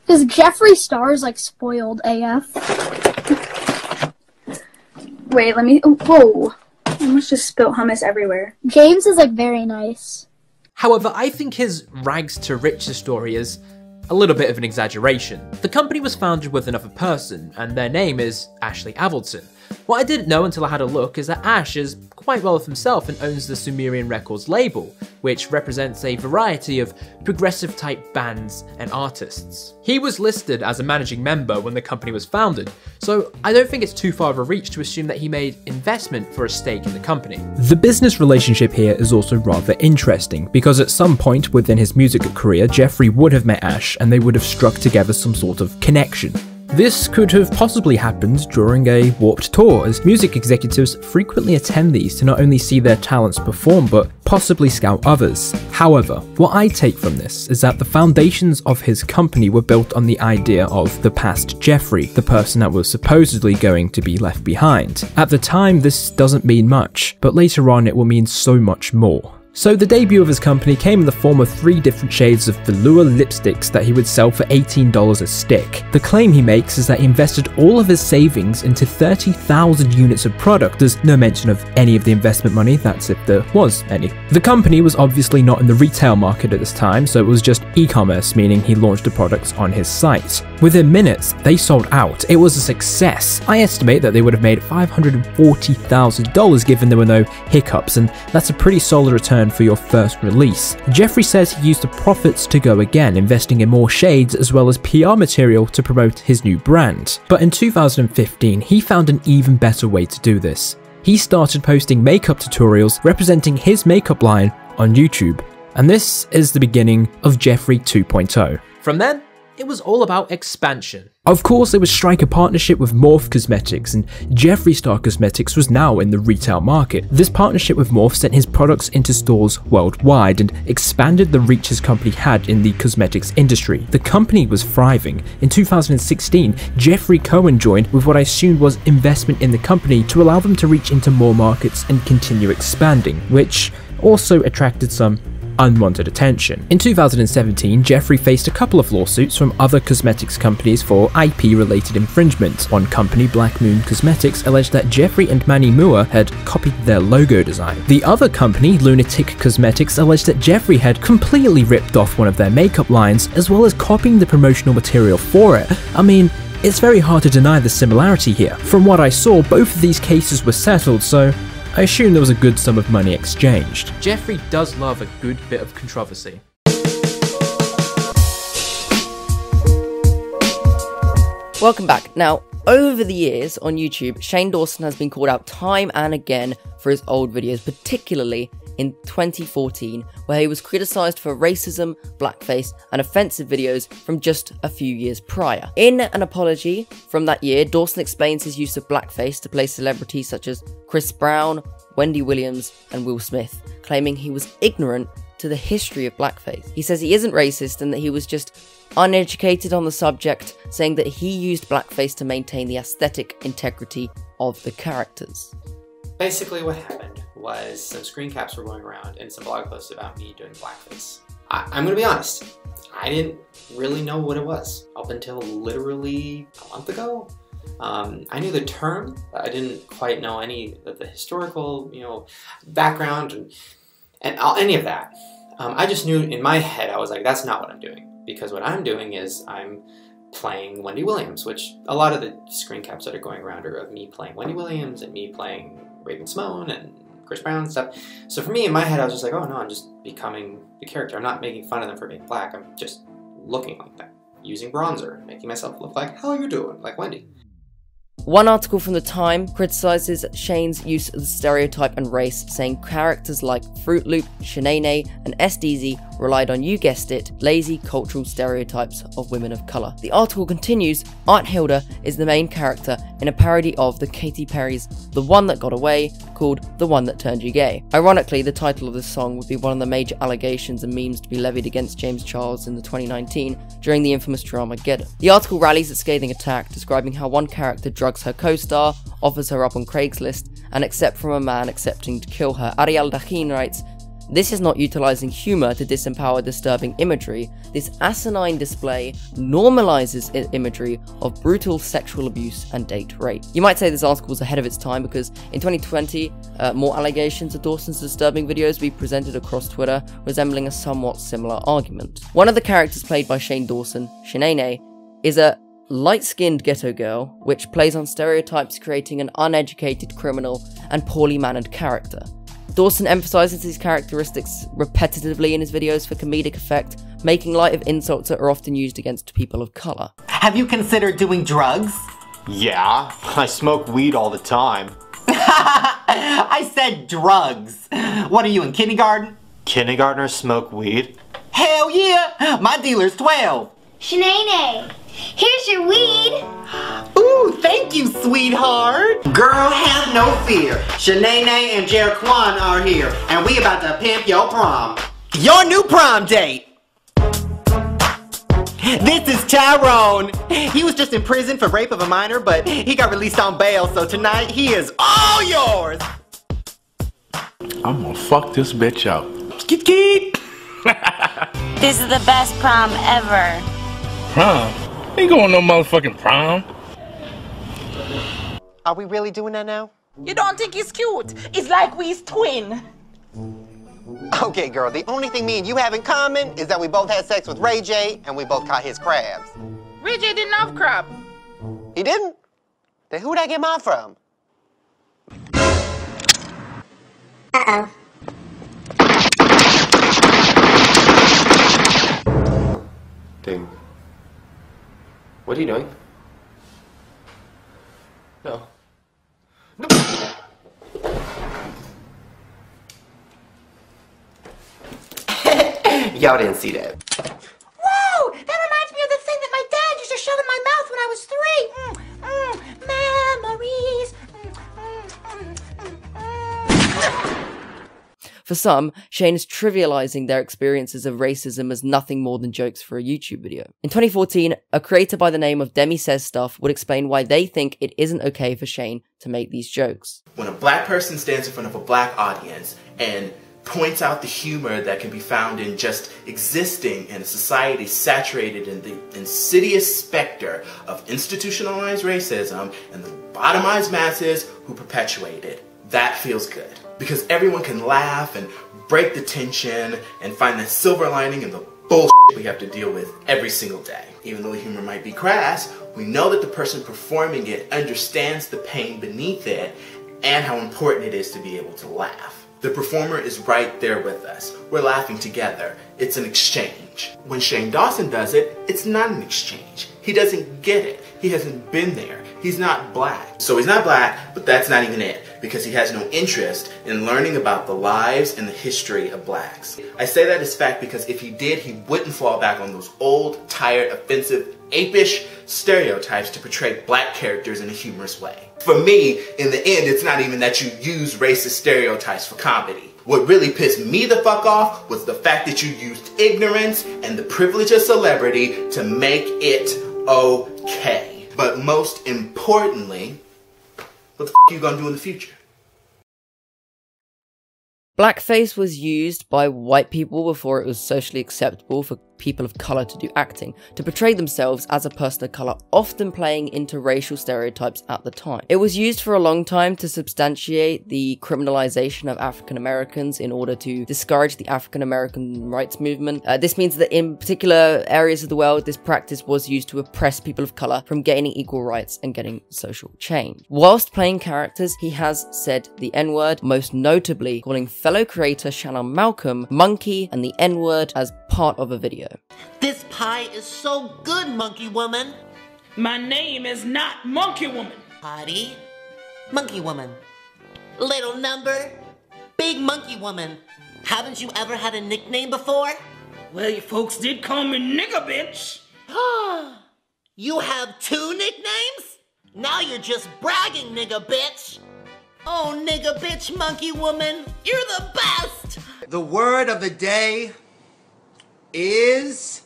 Because Jeffree Star is like spoiled AF. Wait, let me. Oh, whoa. I almost just spilt hummus everywhere. James is like very nice. However, I think his rags to riches story is a little bit of an exaggeration. The company was founded with another person, and their name is Ashley Avildsen. What I didn't know until I had a look is that Ash is quite well of himself and owns the Sumerian Records label, which represents a variety of progressive type bands and artists. He was listed as a managing member when the company was founded, so I don't think it's too far of a reach to assume that he made investment for a stake in the company. The business relationship here is also rather interesting, because at some point within his music career, Jeffree would have met Ash and they would have struck together some sort of connection. This could have possibly happened during a Warped Tour, as music executives frequently attend these to not only see their talents perform, but possibly scout others. However, what I take from this is that the foundations of his company were built on the idea of the past Jeffree, the person that was supposedly going to be left behind. At the time, this doesn't mean much, but later on it will mean so much more. So the debut of his company came in the form of three different shades of velour lipsticks that he would sell for $18 a stick. The claim he makes is that he invested all of his savings into 30,000 units of product. There's no mention of any of the investment money, that's if there was any. The company was obviously not in the retail market at this time, so it was just e-commerce, meaning he launched the products on his site. Within minutes, they sold out. It was a success. I estimate that they would have made $540,000 given there were no hiccups, and that's a pretty solid return for your first release. Jeffree says he used the profits to go again, investing in more shades as well as PR material to promote his new brand. But in 2015, he found an even better way to do this. He started posting makeup tutorials representing his makeup line on YouTube. And this is the beginning of Jeffree 2.0. From then, it was all about expansion. Of course, would strike a partnership with Morphe Cosmetics, and Jeffree Star Cosmetics was now in the retail market. This partnership with Morphe sent his products into stores worldwide and expanded the reach his company had in the cosmetics industry. The company was thriving. In 2016, Jeffrey Cohen joined with what I assumed was investment in the company to allow them to reach into more markets and continue expanding, which also attracted some unwanted attention. In 2017, Jeffree faced a couple of lawsuits from other cosmetics companies for IP-related infringement. One company, Black Moon Cosmetics, alleged that Jeffree and Manny Mua had copied their logo design. The other company, Lunatic Cosmetics, alleged that Jeffree had completely ripped off one of their makeup lines, as well as copying the promotional material for it. I mean, it's very hard to deny the similarity here. From what I saw, both of these cases were settled, so I assume there was a good sum of money exchanged. Jeffree does love a good bit of controversy. Welcome back. Now, over the years on YouTube, Shane Dawson has been called out time and again for his old videos, particularly in 2014, where he was criticised for racism, blackface, and offensive videos from just a few years prior. In an apology from that year, Dawson explains his use of blackface to play celebrities such as Chris Brown, Wendy Williams, and Will Smith, claiming he was ignorant to the history of blackface. He says he isn't racist and that he was just uneducated on the subject, saying that he used blackface to maintain the aesthetic integrity of the characters. Basically, what happened was some screen caps were going around and some blog posts about me doing blackface. I, am gonna be honest, I didn't really know what it was up until literally a month ago. Um, I knew the term, I didn't quite know any of the historical, you know, background and, and any of that. Um, I just knew in my head, I was like, that's not what I'm doing because what I'm doing is I'm playing Wendy Williams, which a lot of the screen caps that are going around are of me playing Wendy Williams and me playing Raven-Symoné and Chris Brown stuff. So for me, in my head, I was just like, oh no, I'm just becoming the character. I'm not making fun of them for being black. I'm just looking like that, using bronzer, making myself look like, how are you doing, like Wendy. One article from the Time criticizes Shane's use of the stereotype and race, saying characters like Fruit Loop, Shanae, and SDZ relied on, you guessed it, lazy cultural stereotypes of women of colour. The article continues Aunt Hilda is the main character in a parody of the Katy Perry's The One That Got Away, called The One That Turned You Gay. Ironically, the title of this song would be one of the major allegations and memes to be levied against James Charles in the 2019 during the infamous Dramageddon. The article rallies a scathing attack, describing how one character drugs her co-star, offers her up on Craigslist, and accept from a man accepting to kill her. Ariel Dahin writes, this is not utilizing humor to disempower disturbing imagery. This asinine display normalizes imagery of brutal sexual abuse and date rape. You might say this article was ahead of its time because in 2020, uh, more allegations of Dawson's disturbing videos be presented across Twitter, resembling a somewhat similar argument. One of the characters played by Shane Dawson, Shanae, is a light-skinned ghetto girl, which plays on stereotypes creating an uneducated criminal and poorly mannered character. Dawson emphasizes these characteristics repetitively in his videos for comedic effect, making light of insults that are often used against people of color. Have you considered doing drugs? Yeah, I smoke weed all the time. <laughs> I said drugs. What are you in kindergarten? Kindergartners smoke weed? Hell yeah! My dealer's 12. Shanae, here's your weed. Ooh, thank you, sweetheart. Girl, have no fear. Shanae and Jeriquan are here, and we about to pimp your prom. Your new prom date. This is Tyrone. He was just in prison for rape of a minor, but he got released on bail, so tonight he is all yours. I'm gonna fuck this bitch up. Skeet skeet. This is the best prom ever. Prom? Ain't going no motherfucking prom. Are we really doing that now? You don't think he's cute? It's like we's twin. Okay, girl, the only thing me and you have in common is that we both had sex with Ray J and we both caught his crabs. Ray J didn't have crab. He didn't? Then who'd I get mine from? Uh-oh. Ding. What are you doing? No. No! <coughs> Y'all didn't see that. Whoa! That reminds me of the thing that my dad used to shove in my mouth when I was three. Mm, mm, memories. For some, Shane is trivializing their experiences of racism as nothing more than jokes for a YouTube video. In 2014, a creator by the name of Demi Says Stuff would explain why they think it isn't okay for Shane to make these jokes. When a black person stands in front of a black audience and points out the humor that can be found in just existing in a society saturated in the insidious specter of institutionalized racism and the bottomized masses who perpetuate it. That feels good. Because everyone can laugh and break the tension and find the silver lining in the bullshit we have to deal with every single day. Even though the humor might be crass, we know that the person performing it understands the pain beneath it and how important it is to be able to laugh. The performer is right there with us. We're laughing together. It's an exchange. When Shane Dawson does it, it's not an exchange. He doesn't get it. He hasn't been there. He's not black. So he's not black, but that's not even it, because he has no interest in learning about the lives and the history of blacks. I say that as fact because if he did, he wouldn't fall back on those old, tired, offensive, apish stereotypes to portray black characters in a humorous way. For me, in the end, it's not even that you use racist stereotypes for comedy. What really pissed me the fuck off was the fact that you used ignorance and the privilege of celebrity to make it okay. But most importantly, what the f you gonna do in the future? Blackface was used by white people before it was socially acceptable for people of colour to do acting, to portray themselves as a person of colour, often playing into racial stereotypes at the time. It was used for a long time to substantiate the criminalization of African Americans in order to discourage the African American rights movement. Uh, this means that in particular areas of the world, this practice was used to oppress people of colour from gaining equal rights and getting social change. Whilst playing characters, he has said the N word, most notably calling fellow creator Shannon Malcolm monkey and the N word as part of a video. This pie is so good, Monkey Woman. My name is not Monkey Woman. Hottie. Monkey woman. Little number. Big monkey woman. Haven't you ever had a nickname before? Well, you folks did call me nigga bitch. <gasps> you have two nicknames? Now you're just bragging, nigga bitch. Oh, nigga bitch monkey woman, you're the best. The word of the day is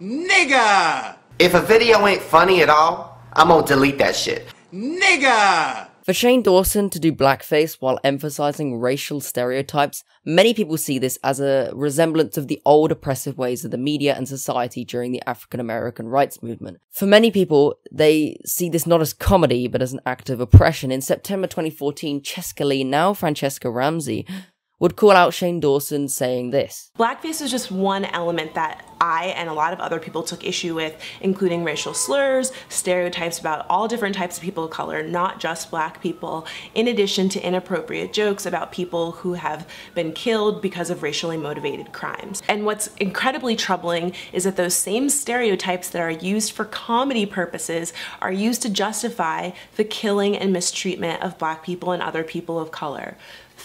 nigga. If a video ain't funny at all, I'm gonna delete that shit. Nigga. For Shane Dawson to do blackface while emphasizing racial stereotypes, many people see this as a resemblance of the old oppressive ways of the media and society during the African American rights movement. For many people, they see this not as comedy, but as an act of oppression. In September 2014, Chescaleigh, now Franchesca Ramsey, would call out Shane Dawson saying this. Blackface is just one element that I and a lot of other people took issue with, including racial slurs, stereotypes about all different types of people of color, not just black people, in addition to inappropriate jokes about people who have been killed because of racially motivated crimes. And what's incredibly troubling is that those same stereotypes that are used for comedy purposes are used to justify the killing and mistreatment of black people and other people of color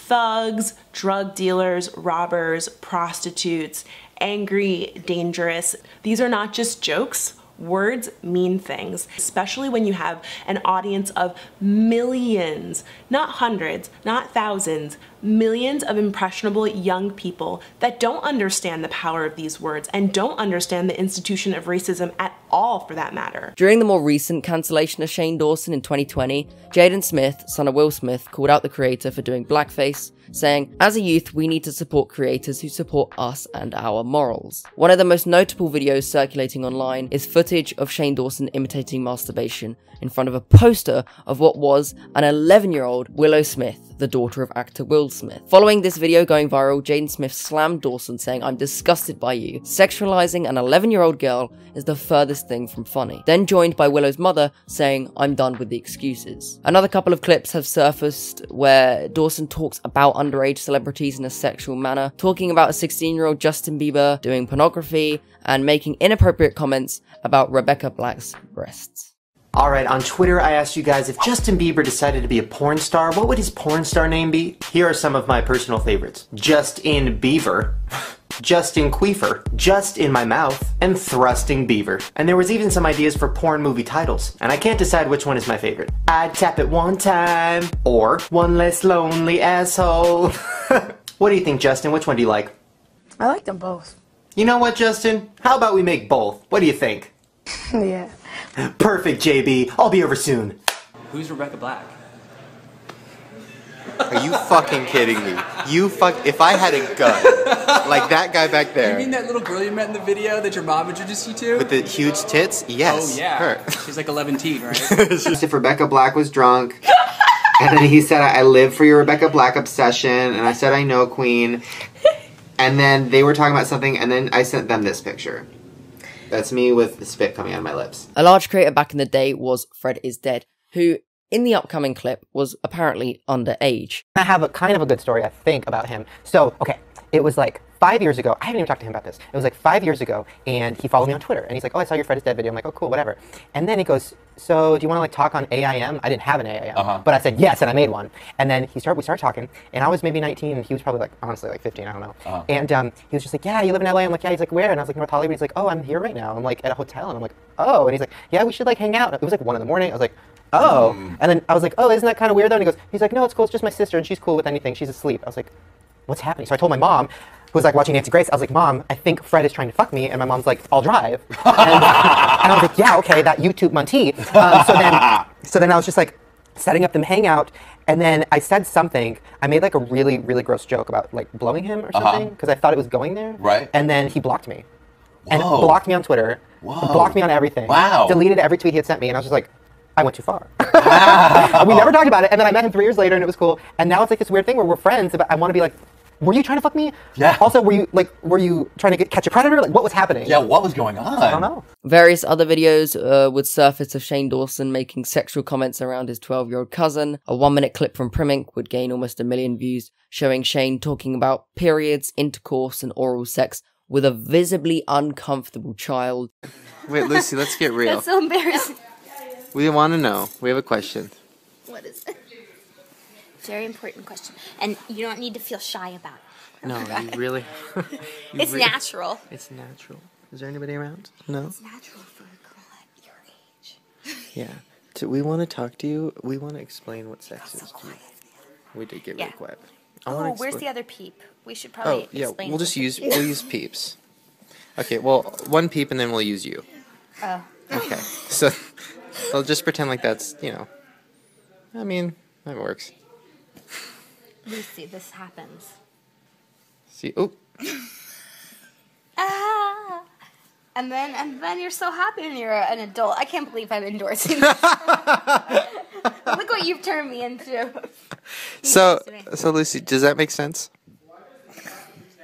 thugs, drug dealers, robbers, prostitutes, angry, dangerous. These are not just jokes. Words mean things, especially when you have an audience of millions, not hundreds, not thousands, millions of impressionable young people that don't understand the power of these words and don't understand the institution of racism at all for that matter. During the more recent cancellation of Shane Dawson in 2020, Jaden Smith, son of Will Smith, called out the creator for doing blackface, saying, As a youth, we need to support creators who support us and our morals. One of the most notable videos circulating online is footage of Shane Dawson imitating masturbation in front of a poster of what was an 11 year old Willow Smith, the daughter of actor Will Smith. Following this video going viral, Jaden Smith slammed Dawson saying, I'm disgusted by you. Sexualizing an 11 year old girl is the furthest thing from funny. Then joined by Willow's mother saying, I'm done with the excuses. Another couple of clips have surfaced where Dawson talks about underage celebrities in a sexual manner, talking about a 16 year old Justin Bieber doing pornography and making inappropriate comments about Rebecca Black's breasts. Alright, on Twitter I asked you guys if Justin Bieber decided to be a porn star, what would his porn star name be? Here are some of my personal favorites. Justin Beaver. Just in Queefer, Just in My Mouth, and Thrusting Beaver. And there was even some ideas for porn movie titles, and I can't decide which one is my favorite. I'd tap it one time, or One Less Lonely Asshole. <laughs> what do you think, Justin? Which one do you like? I like them both. You know what, Justin? How about we make both? What do you think? <laughs> yeah. Perfect, JB. I'll be over soon. Who's Rebecca Black? Are you fucking kidding me? You fuck. If I had a gun, like that guy back there. You mean that little girl you met in the video that your mom introduced you to? with the huge tits, yes, Oh yeah. her. She's like 11 teen, right? <laughs> <laughs> if Rebecca Black was drunk, and then he said, "I live for your Rebecca Black obsession," and I said, "I know, Queen." And then they were talking about something, and then I sent them this picture. That's me with the spit coming out of my lips. A large creator back in the day was Fred is Dead, who in the upcoming clip was apparently underage. I have a kind of a good story, I think, about him. So, okay, it was like five years ago. I haven't even talked to him about this. It was like five years ago, and he followed me on Twitter, and he's like, "Oh, I saw your Fred is Dead video." I'm like, "Oh, cool, whatever." And then he goes, "So, do you want to like talk on AIM?" I didn't have an AIM, Uh-huh. but I said yes, and I made one. And then he started, we started talking, and I was maybe 19, and he was probably like, honestly, like 15, I don't know. Uh-huh. And um, he was just like, "Yeah, you live in LA." I'm like, "Yeah." He's like, "Where?" And I was like, "North Hollywood." He's like, "Oh, I'm here right now. I'm like at a hotel." And I'm like, "Oh," and he's like, "Yeah, we should like hang out." It was like one in the morning. I was like. Oh, Mm. and then I was like, "Oh, isn't that kind of weird?" Though, and he goes, "He's like, no, it's cool. It's just my sister, and she's cool with anything. She's asleep." I was like, what's happening? So I told my mom, who was like watching Nancy Grace, I was like, Mom, I think Fred is trying to fuck me. And my mom's like, I'll drive. <laughs> And, and I was like, yeah, okay, that YouTube Monty. Um, so then, so then I was just like setting up them hangout. And then I said something. I made like a really, really gross joke about like blowing him or Uh-huh. something because I thought it was going there. Right. And then he blocked me. And blocked me on Twitter. Whoa. Blocked me on everything. Wow. Deleted every tweet he had sent me. And I was just like, I went too far. Wow. <laughs> we never talked about it. And then I met him three years later and it was cool. And now it's like this weird thing where we're friends, but I want to be like, were you trying to fuck me? Yeah. Also, were you like, were you trying to get, catch a predator? Like, what was happening? Yeah, what was going on? I don't know. Various other videos uh, would surface of Shane Dawson making sexual comments around his 12 year old cousin. A one minute clip from Primink would gain almost a million views, showing Shane talking about periods, intercourse, and oral sex with a visibly uncomfortable child. Wait, Lucy, let's get real. That's so embarrassing. We want to know. We have a question. What is it? Very important question. And you don't need to feel shy about it. No, you really. <laughs> <laughs> you It's natural. It's natural. Is there anybody around? No. It's natural for a girl at your age. <laughs> Yeah. So we want to talk to you. We want to explain what sex is to you. We did get Yeah. really quiet. I Oh, where's the other peep? We should oh, probably Oh yeah, we'll just use we'll use peeps. Okay, well one peep and then we'll use you. Oh. Okay, so I'll just pretend like that's you know. I mean that works. Lucy, this happens. See, oh, <laughs> Ah. And then and then you're so happy when you're an adult. I can't believe I'm endorsing this. <laughs> Look what you've turned me into. <laughs> so so Lucy, does that make sense?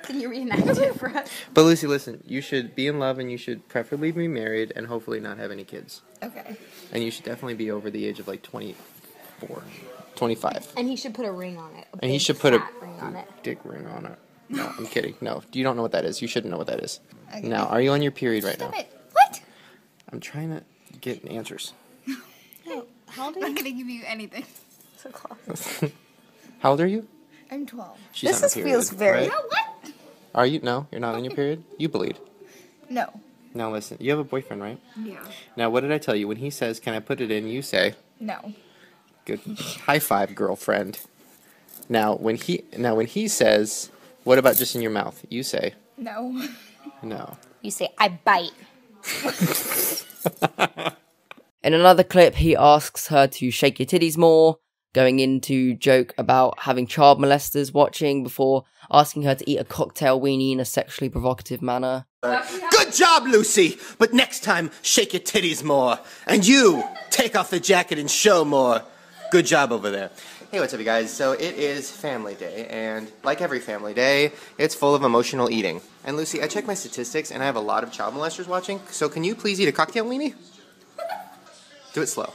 Can you reenact it for us? But Lucy, listen, you should be in love and you should preferably be married and hopefully not have any kids. Okay. And you should definitely be over the age of like 24, 25. And he should put a ring on it. And he should put a ring on it. dick ring on it. No, I'm kidding. No, you don't know what that is. You shouldn't know what that is. Okay. Now, are you on your period right now? Stop it. What? I'm trying to get answers. No. <laughs> How old are you? I'm not gonna give you anything. So close. <laughs> How old are you? I'm 12. She's this on her is, feels period, very. right? No, what? Are you? No, you're not on your <laughs> period. You bleed. No. Now listen. You have a boyfriend, right? Yeah. Now, what did I tell you? When he says, "Can I put it in?" You say, No. "Good." High five, girlfriend. Now, when he now when he says, "What about just in your mouth?" You say, No. "No." You say I bite. <laughs> In another clip, he asks her to shake your titties more, going into joke about having child molesters watching before asking her to eat a cocktail weenie in a sexually provocative manner. Good job, Lucy! But next time, shake your titties more. And you, take off the jacket and show more. Good job over there. Hey, what's up, you guys? So it is Family Day, and like every Family Day, it's full of emotional eating. And Lucy, I checked my statistics, and I have a lot of child molesters watching. So can you please eat a cocktail weenie? Do it slow.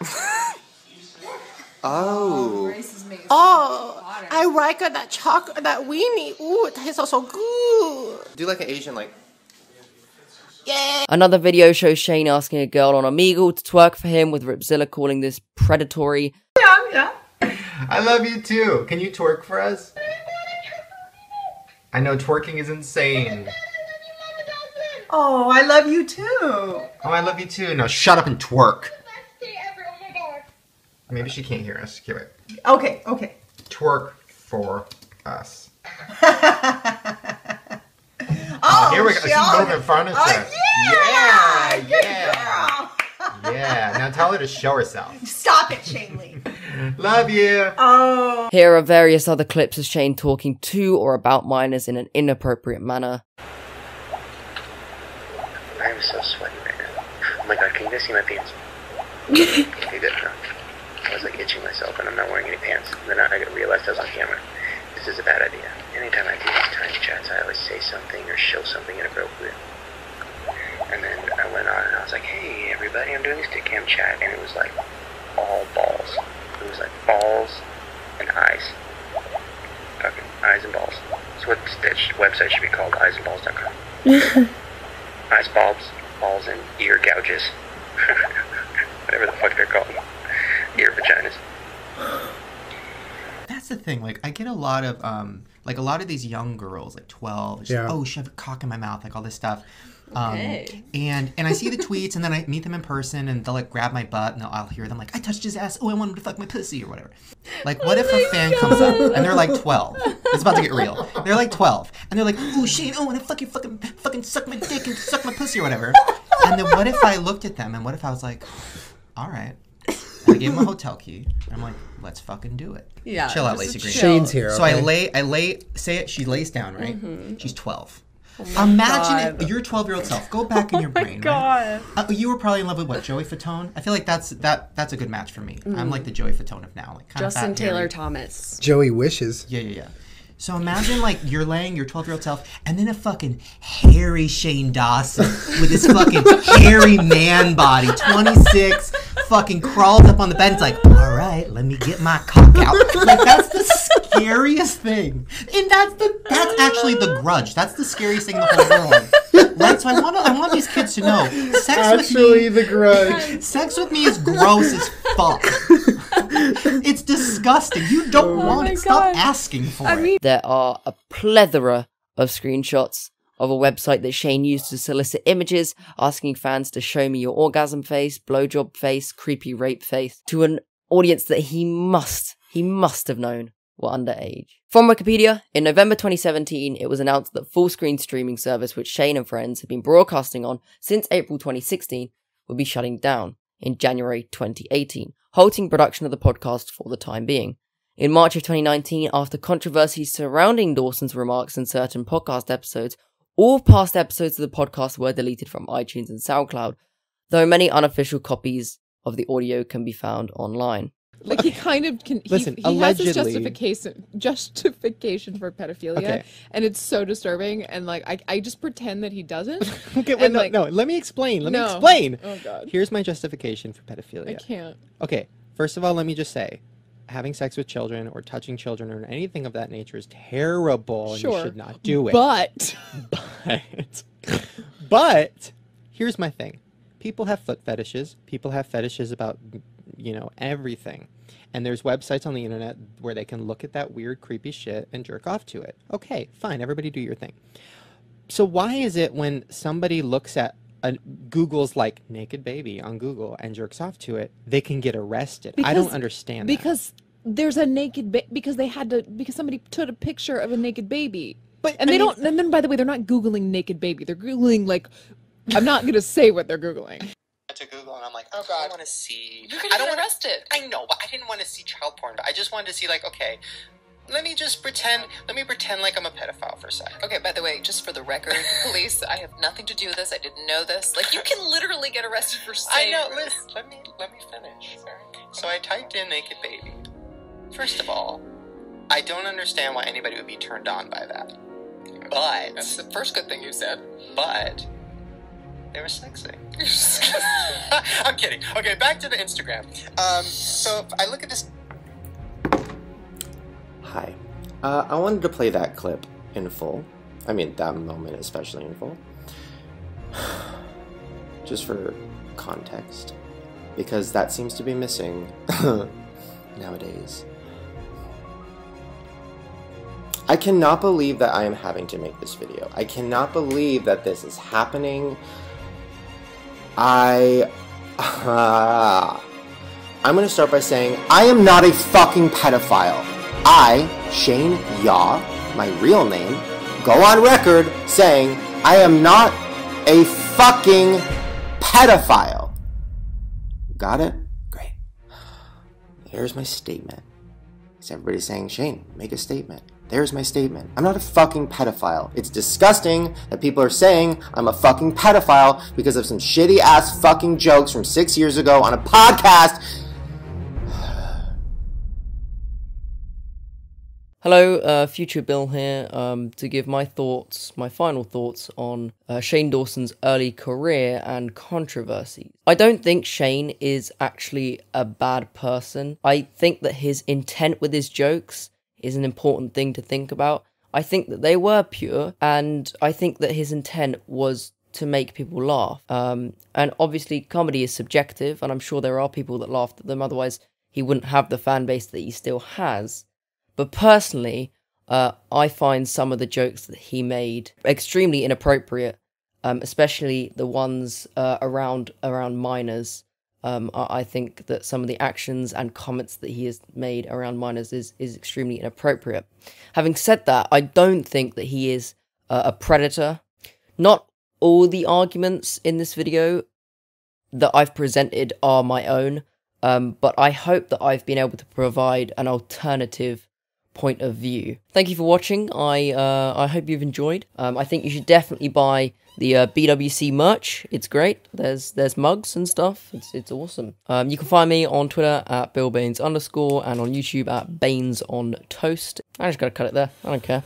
<laughs> oh. Oh, oh I like that chocolate, that weenie. Ooh, it tastes so, so good. Do like an Asian, like. Yeah. Another video shows Shane asking a girl on Omegle to twerk for him, with Repzilla calling this predatory. Yeah, yeah. I love you too. Can you twerk for us? I know twerking is insane. Oh, I love you too. Oh, I love you too. Now shut up and twerk. Maybe she can't hear us. Okay, wait. Okay, okay. Twerk for us. <laughs> Oh, here we go. She's moving furniture. and Oh, yeah. Yeah, Good yeah. girl. <laughs> Yeah. Now tell her to show herself. Stop it, Shane Lee. <laughs> Love you. Oh. Here are various other clips of Shane talking to or about minors in an inappropriate manner. I'm so sweaty right now. Oh my god, can you guys see my pants? <laughs> okay, good. No. I was like itching myself and I'm not wearing any pants. And then I, I realized I was on camera. This is a bad idea. Anytime I do these tiny chats, I always say something or show something inappropriate. And then I went on and I was like, hey everybody, I'm doing this dick cam chat. And it was like all balls. It was like balls and eyes. Fucking eyes and balls. So what that website should be called? Eyesandballs.com. eyes, bulbs, <laughs> balls, and ear gouges. <laughs> Whatever the fuck they're called. Ear vaginas. That's the thing. Like, I get a lot of, um, like a lot of these young girls, like twelve. It's Yeah. Like, oh, shove a cock in my mouth, like all this stuff. Um, Okay. and and I see the tweets, and then I meet them in person, and they'll like grab my butt, and I'll hear them like, "I touched his ass. Oh, I want him to fuck my pussy or whatever." Like, what if a fan comes up and they're like twelve? It's about to get real. They're like twelve, and they're like, "Oh, Shane, oh, I want to fuck you, fucking, fucking suck my dick and suck my pussy or whatever." And then what if I looked at them, and what if I was like, "All right." And I gave him a hotel key. And I'm like, let's fucking do it. Yeah, Chill out, just Laci Green. chill. Shane's here, So I lay, I lay, say it. She lays down, right? Mhm. She's 12. Oh Imagine God. it, your 12 year old self. Go back in <laughs> your brain. God. Right? Uh, you were probably in love with what? Joey Fatone. I feel like that's that that's a good match for me. I'm Mm. like the Joey Fatone of now, like kind Justin of fat, Taylor hairy. Thomas. Joey wishes. Yeah, yeah, yeah. So imagine like you're laying your 12 year old self, and then a fucking hairy Shane Dawson with his fucking hairy man body, 26, fucking crawls up on the bed. It's like, all right, let me get my cock out. Like that's the scariest thing, and that's the that's actually the grudge. That's the scariest thing in the whole world. Right? So I want I want these kids to know sex Actually, with me. the grudge. Sex with me is gross as fuck. it's disgusting. You don't oh want it. Stop asking for it. There are a plethora of screenshots of a website that Shane used to solicit images, asking fans to show me your orgasm face, blowjob face, creepy rape face, to an audience that he must, he must have known were underage. From Wikipedia, in November 2017, it was announced that Fullscreen streaming service which Shane and friends had been broadcasting on since April 2016 would be shutting down in January 2018, halting production of the podcast for the time being. In March of 2019, after controversies surrounding Dawson's remarks in certain podcast episodes, all past episodes of the podcast were deleted from iTunes and SoundCloud, though many unofficial copies of the audio can be found online. Like he kind of can. He, Listen, he has his justification justification for pedophilia, Okay. and it's so disturbing. And like I, I just pretend that he doesn't. <laughs> Okay, wait, no, like, no. Let me explain. Let me explain. Oh, God. Here's my justification for pedophilia. I can't. Okay, first of all, let me just say, having sex with children or touching children or anything of that nature is terrible, and Sure. you should not do it. But <laughs> but, <laughs> but here's my thing: people have foot fetishes. People have fetishes about you know everything. And there's websites on the internet where they can look at that weird, creepy shit and jerk off to it. Okay, fine. Everybody do your thing. So why is it when somebody looks at a, Google's like naked baby on Google and jerks off to it, they can get arrested? I don't Because- understand. that. because there's a naked ba- because they had to because somebody took a picture of a naked baby. But and I they mean- don't. And then by the way, they're not googling naked baby. They're googling like. I'm not gonna say what they're googling. to Google and I'm like, oh, oh god, I want to see. You're gonna I don't get wanna- arrested. I know, but I didn't want to see child porn. But I just wanted to see like, okay, let me just pretend. Let me pretend like I'm a pedophile for a sec. Okay, by the way, just for the record, <laughs> police, I have nothing to do with this. I didn't know this. Like, you can literally get arrested for saying I saying. know. Listen, let me let me finish. So I typed in naked baby. First of all, I don't understand why anybody would be turned on by that. But That's the first good thing you said. but they were sexy. <laughs> I'm kidding. Okay, back to the Instagram. Um, so I look at this. Hi. Uh, I wanted to play that clip in full. I mean, that moment especially in full. <sighs> Just for context. Because that seems to be missing <laughs> nowadays. I cannot believe that I am having to make this video. I cannot believe that this is happening. I. <laughs> I'm gonna start by saying I am not a fucking pedophile. I, Shane Yaw, my real name, go on record saying I am not a fucking pedophile. Got it? Great. Here's my statement. Is everybody saying, Shane, make a statement. There's my statement. I'm not a fucking pedophile. It's disgusting that people are saying I'm a fucking pedophile because of some shitty ass fucking jokes from six years ago on a podcast. Hello, uh, Future Bill here, um, to give my thoughts, my final thoughts on uh, Shane Dawson's early career and controversies. I don't think Shane is actually a bad person. I think that his intent with his jokes is an important thing to think about. I think that they were pure, and I think that his intent was to make people laugh. Um, and obviously, comedy is subjective, and I'm sure there are people that laughed at them, otherwise, he wouldn't have the fan base that he still has. But personally, uh, I find some of the jokes that he made extremely inappropriate, um, especially the ones uh, around around minors. Um, I, think that some of the actions and comments that he has made around minors is is extremely inappropriate. Having said that, I don't think that he is a predator. Not all the arguments in this video that I've presented are my own, um, but I hope that I've been able to provide an alternative point of view. Thank you for watching. I uh, I hope you've enjoyed. Um, I think you should definitely buy the uh, BWC merch. It's great. There's there's mugs and stuff. It's it's awesome. Um, you can find me on Twitter at Bill Baines underscore and on YouTube at Baines on Toast. I just gotta cut it there. I don't care.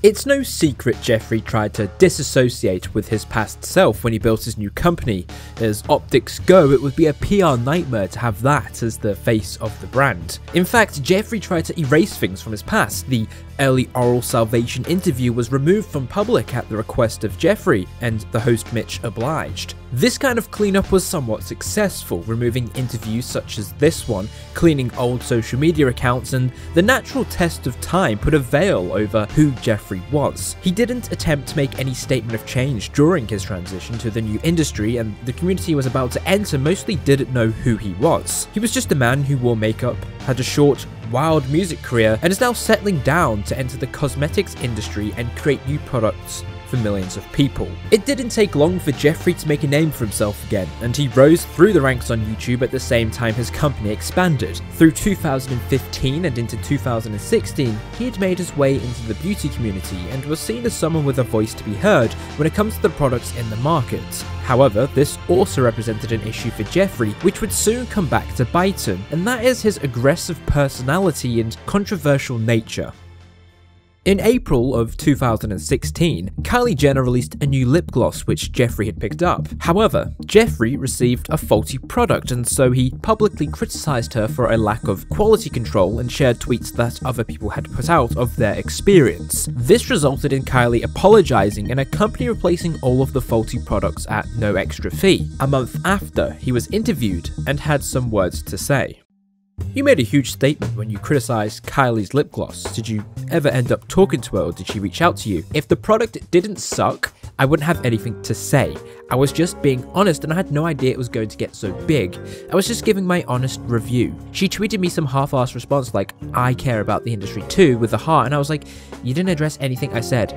It's no secret Jeffree tried to disassociate with his past self when he built his new company. As optics go, it would be a PR nightmare to have that as the face of the brand. In fact, Jeffree tried to erase things from his past. The early oral salvation interview was removed from public at the request of Jeffree, and the host Mitch obliged. This kind of cleanup was somewhat successful, removing interviews such as this one, cleaning old social media accounts, and the natural test of time put a veil over who Jeffree was. He didn't attempt to make any statement of change during his transition to the new industry, and the community was about to enter mostly didn't know who he was. He was just a man who wore makeup, had a short, wild music career, and is now settling down to enter the cosmetics industry and create new products for millions of people. It didn't take long for Jeffree to make a name for himself again, and he rose through the ranks on YouTube at the same time his company expanded. Through 2015 and into 2016, he had made his way into the beauty community and was seen as someone with a voice to be heard when it comes to the products in the market. However, this also represented an issue for Jeffree, which would soon come back to bite him, and that is his aggressive personality and controversial nature. In April of 2016, Kylie Jenner released a new lip gloss which Jeffree had picked up. However, Jeffree received a faulty product and so he publicly criticized her for a lack of quality control and shared tweets that other people had put out of their experience. This resulted in Kylie apologizing and a company replacing all of the faulty products at no extra fee. A month after, he was interviewed and had some words to say. You made a huge statement when you criticized Kylie's lip gloss. Did you ever end up talking to her or did she reach out to you? If the product didn't suck, I wouldn't have anything to say. I was just being honest and I had no idea it was going to get so big. I was just giving my honest review. She tweeted me some half-assed response like, I care about the industry too, with a heart, and I was like, you didn't address anything I said.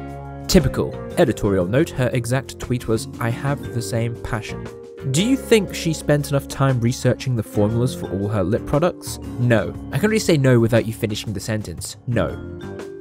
Typical. Editorial note, her exact tweet was, I have the same passion. Do you think she spent enough time researching the formulas for all her lip products? No. I can only say no without you finishing the sentence. No.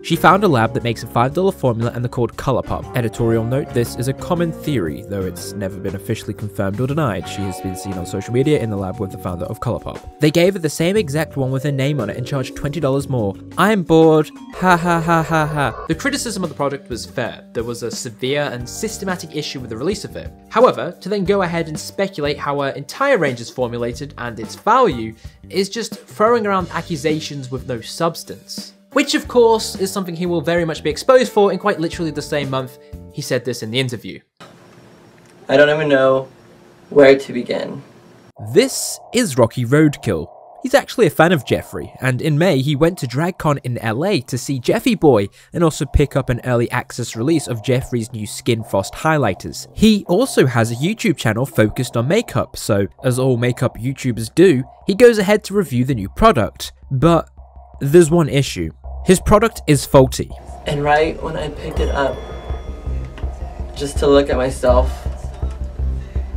She found a lab that makes a $5 formula and they're called ColourPop. Editorial note, this is a common theory, though it's never been officially confirmed or denied. She has been seen on social media in the lab with the founder of ColourPop. They gave her the same exact one with her name on it and charged $20 more. I'm bored. Ha ha ha ha ha. The criticism of the product was fair. There was a severe and systematic issue with the release of it. However, to then go ahead and speculate how her entire range is formulated and its value is just throwing around accusations with no substance. Which, of course, is something he will very much be exposed for in quite literally the same month he said this in the interview. I don't even know where to begin. This is Rocky Roadkill. He's actually a fan of Jeffree, and in May he went to DragCon in LA to see Jeffy Boy and also pick up an early access release of Jeffree's new Skin Frost highlighters. He also has a YouTube channel focused on makeup, so as all makeup YouTubers do, he goes ahead to review the new product. But there's one issue. His product is faulty. And right when I picked it up, just to look at myself,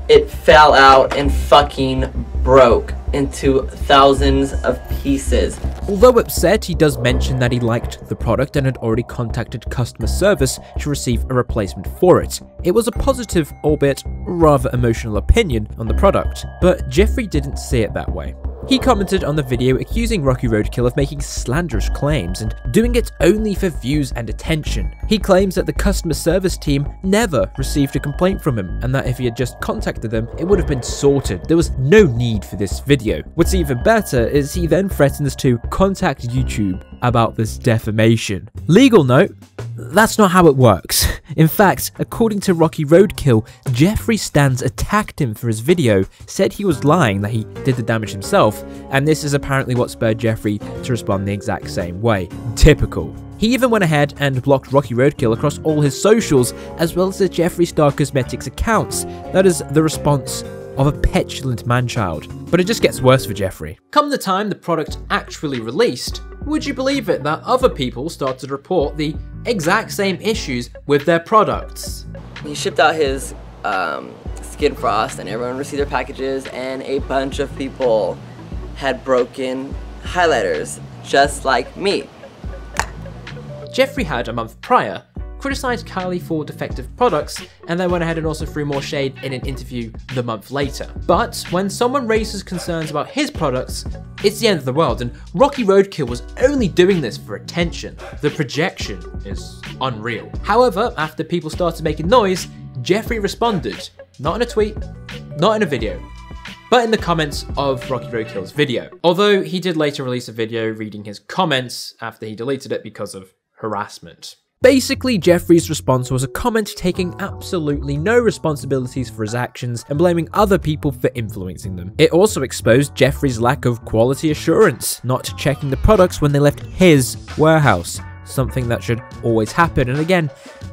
it fell out and fucking broke into thousands of pieces. Although upset, he does mention that he liked the product and had already contacted customer service to receive a replacement for it. It was a positive, albeit rather emotional opinion on the product, but Jeffree didn't see it that way. He commented on the video accusing Rocky Roadkill of making slanderous claims and doing it only for views and attention. He claims that the customer service team never received a complaint from him and that if he had just contacted them, it would have been sorted. There was no need for this video. What's even better is he then threatens to contact YouTube about this defamation. Legal note, that's not how it works. In fact, according to Rocky Roadkill, Jeffree Stans attacked him for his video, said he was lying that he did the damage himself, and this is apparently what spurred Jeffree to respond the exact same way. Typical. He even went ahead and blocked Rocky Roadkill across all his socials, as well as the Jeffree Star Cosmetics accounts. That is the response of a petulant manchild. But it just gets worse for Jeffree. Come the time the product actually released, would you believe it that other people started to report the exact same issues with their products? He shipped out his um, Skin Frost and everyone received their packages and a bunch of people had broken highlighters just like me. Jeffree had a month prior criticised Kylie for defective products, and then went ahead and also threw more shade in an interview the month later. But when someone raises concerns about his products, it's the end of the world, and Rocky Roadkill was only doing this for attention. The projection is unreal. However, after people started making noise, Jeffree responded, not in a tweet, not in a video, but in the comments of Rocky Roadkill's video. Although he did later release a video reading his comments after he deleted it because of harassment. Basically, Jeffree's response was a comment taking absolutely no responsibilities for his actions and blaming other people for influencing them. It also exposed Jeffree's lack of quality assurance, not checking the products when they left his warehouse, something that should always happen, and again,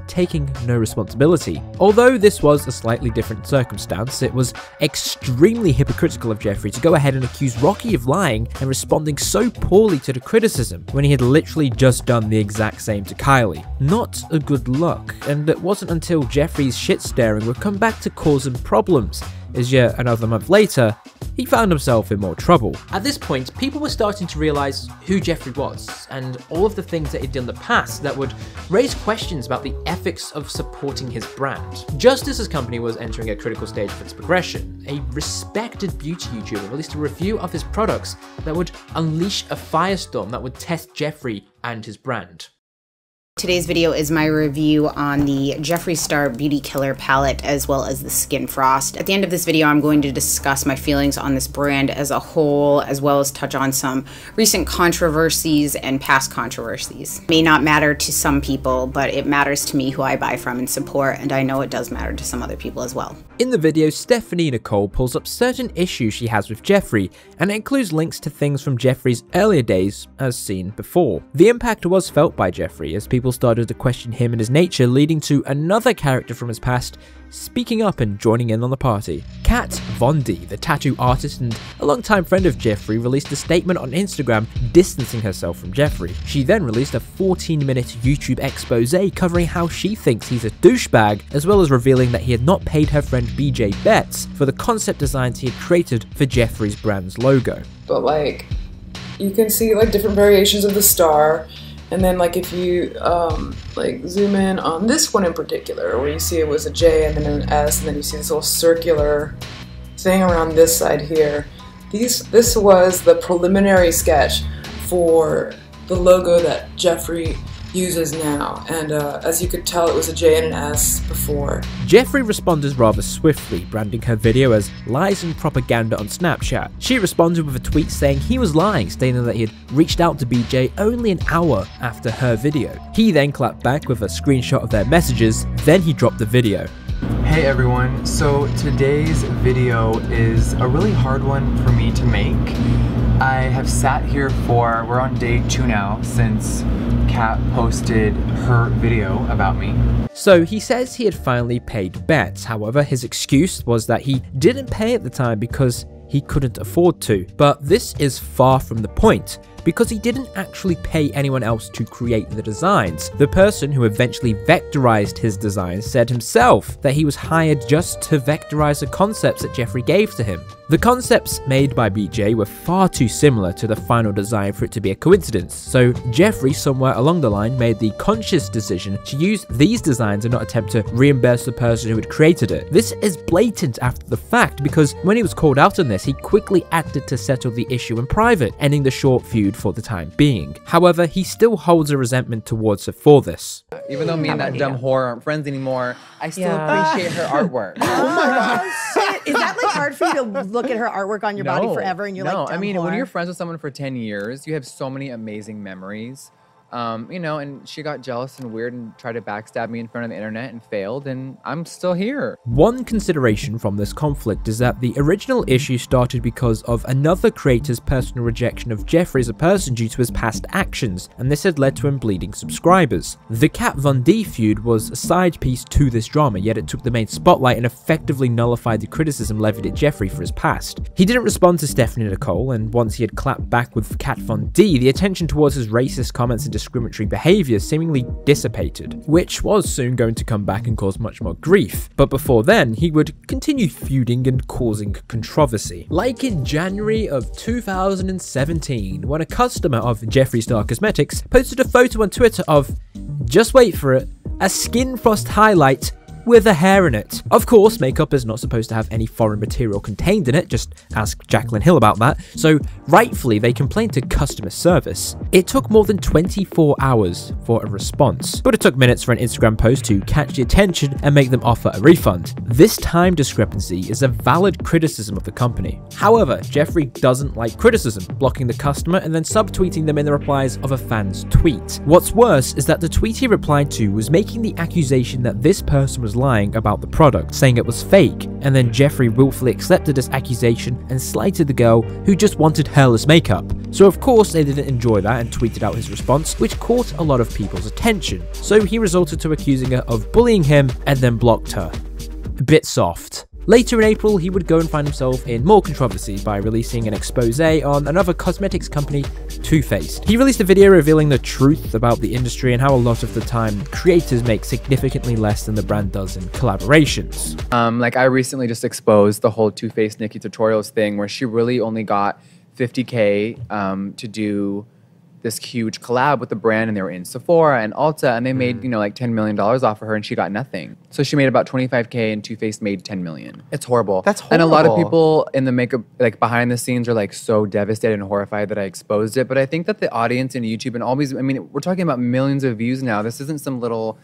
taking no responsibility. Although this was a slightly different circumstance, it was extremely hypocritical of Jeffree to go ahead and accuse Rocky of lying and responding so poorly to the criticism when he had literally just done the exact same to Kylie. Not a good look, and it wasn't until Jeffree's shit staring would come back to cause him problems, as yet another month later, he found himself in more trouble. At this point, people were starting to realise who Jeffree was, and all of the things that he'd done in the past that would raise questions about the ethics of supporting his brand. Just as his company was entering a critical stage of its progression, a respected beauty YouTuber released a review of his products that would unleash a firestorm that would test Jeffree and his brand. Today's video is my review on the Jeffree Star Beauty Killer palette as well as the Skin Frost. At the end of this video, I'm going to discuss my feelings on this brand as a whole, as well as touch on some recent controversies and past controversies. It may not matter to some people, but it matters to me who I buy from and support, and I know it does matter to some other people as well. In the video, Stephanie Nicole pulls up certain issues she has with Jeffree, and it includes links to things from Jeffree's earlier days as seen before. The impact was felt by Jeffree as people started to question him and his nature, leading to another character from his past speaking up and joining in on the party. Kat Von D, the tattoo artist and a longtime friend of Jeffree, released a statement on Instagram distancing herself from Jeffree. She then released a 14 minute YouTube expose covering how she thinks he's a douchebag, as well as revealing that he had not paid her friend BJ Betts for the concept designs he had created for Jeffree's brand's logo. But like, you can see like different variations of the star and then like if you um, like zoom in on this one in particular, where you see it was a J and then an S, and then you see this little circular thing around this side here. These this was the preliminary sketch for the logo that Jeffree uses now, and uh, as you could tell, it was a J and an S before. Jeffree responded rather swiftly, branding her video as lies and propaganda on Snapchat. She responded with a tweet saying he was lying, stating that he had reached out to BJ only an hour after her video. He then clapped back with a screenshot of their messages, then he dropped the video. Hey everyone, so today's video is a really hard one for me to make. I have sat here for, we're on day two now since Kat posted her video about me. So he says he had finally paid Betts, however his excuse was that he didn't pay at the time because he couldn't afford to. But this is far from the point because he didn't actually pay anyone else to create the designs. The person who eventually vectorized his designs said himself that he was hired just to vectorize the concepts that Jeffree gave to him. The concepts made by BJ were far too similar to the final design for it to be a coincidence, so Jeffree somewhere along the line made the conscious decision to use these designs and not attempt to reimburse the person who had created it. This is blatant after the fact because when he was called out on this, he quickly acted to settle the issue in private, ending the short feud for the time being. However, he still holds a resentment towards her for this. Even though me and that dumb whore aren't friends anymore, I still Yeah. appreciate her <laughs> artwork. <laughs> Oh my god. Oh, Is that like hard for you to look at her artwork on your body forever and you're no, like, I mean, dumb when you're friends with someone for 10 years, you have so many amazing memories. Um, you know, and she got jealous and weird and tried to backstab me in front of the internet and failed, and I'm still here. One consideration from this conflict is that the original issue started because of another creator's personal rejection of Jeffree as a person due to his past actions, and this had led to him bleeding subscribers. The Kat Von D feud was a side piece to this drama, yet it took the main spotlight and effectively nullified the criticism levied at Jeffree for his past. He didn't respond to Stephanie Nicole, and once he had clapped back with Kat Von D, the attention towards his racist comments and discriminatory behaviour seemingly dissipated, which was soon going to come back and cause much more grief. But before then, he would continue feuding and causing controversy. Like in January of 2017, when a customer of Jeffree Star Cosmetics posted a photo on Twitter of, just wait for it, a skin frost highlight with a hair in it. Of course, makeup is not supposed to have any foreign material contained in it, just ask Jaclyn Hill about that, so rightfully they complained to customer service. It took more than 24 hours for a response, but it took minutes for an Instagram post to catch the attention and make them offer a refund. This time discrepancy is a valid criticism of the company. However, Jeffree doesn't like criticism, blocking the customer and then subtweeting them in the replies of a fan's tweet. What's worse is that the tweet he replied to was making the accusation that this person was lying about the product, saying it was fake, and then Jeffree willfully accepted this accusation and slighted the girl who just wanted hairless makeup. So of course they didn't enjoy that and tweeted out his response, which caught a lot of people's attention. So he resorted to accusing her of bullying him and then blocked her. A bit soft. Later in April, he would go and find himself in more controversy by releasing an expose on another cosmetics company, Too Faced. He released a video revealing the truth about the industry and how a lot of the time creators make significantly less than the brand does in collaborations. Um, like I recently just exposed the whole Too Faced NikkieTutorials thing where she really only got 50k um, to do this huge collab with the brand and they were in Sephora and Ulta and they made, you know, like 10 million dollars off of her and she got nothing. So she made about 25k and Too Faced made 10 million. It's horrible. That's horrible. And a lot of people in the makeup like behind the scenes are like so devastated and horrified that I exposed it, but I think that the audience in YouTube and all these I mean, we're talking about millions of views now. This isn't some little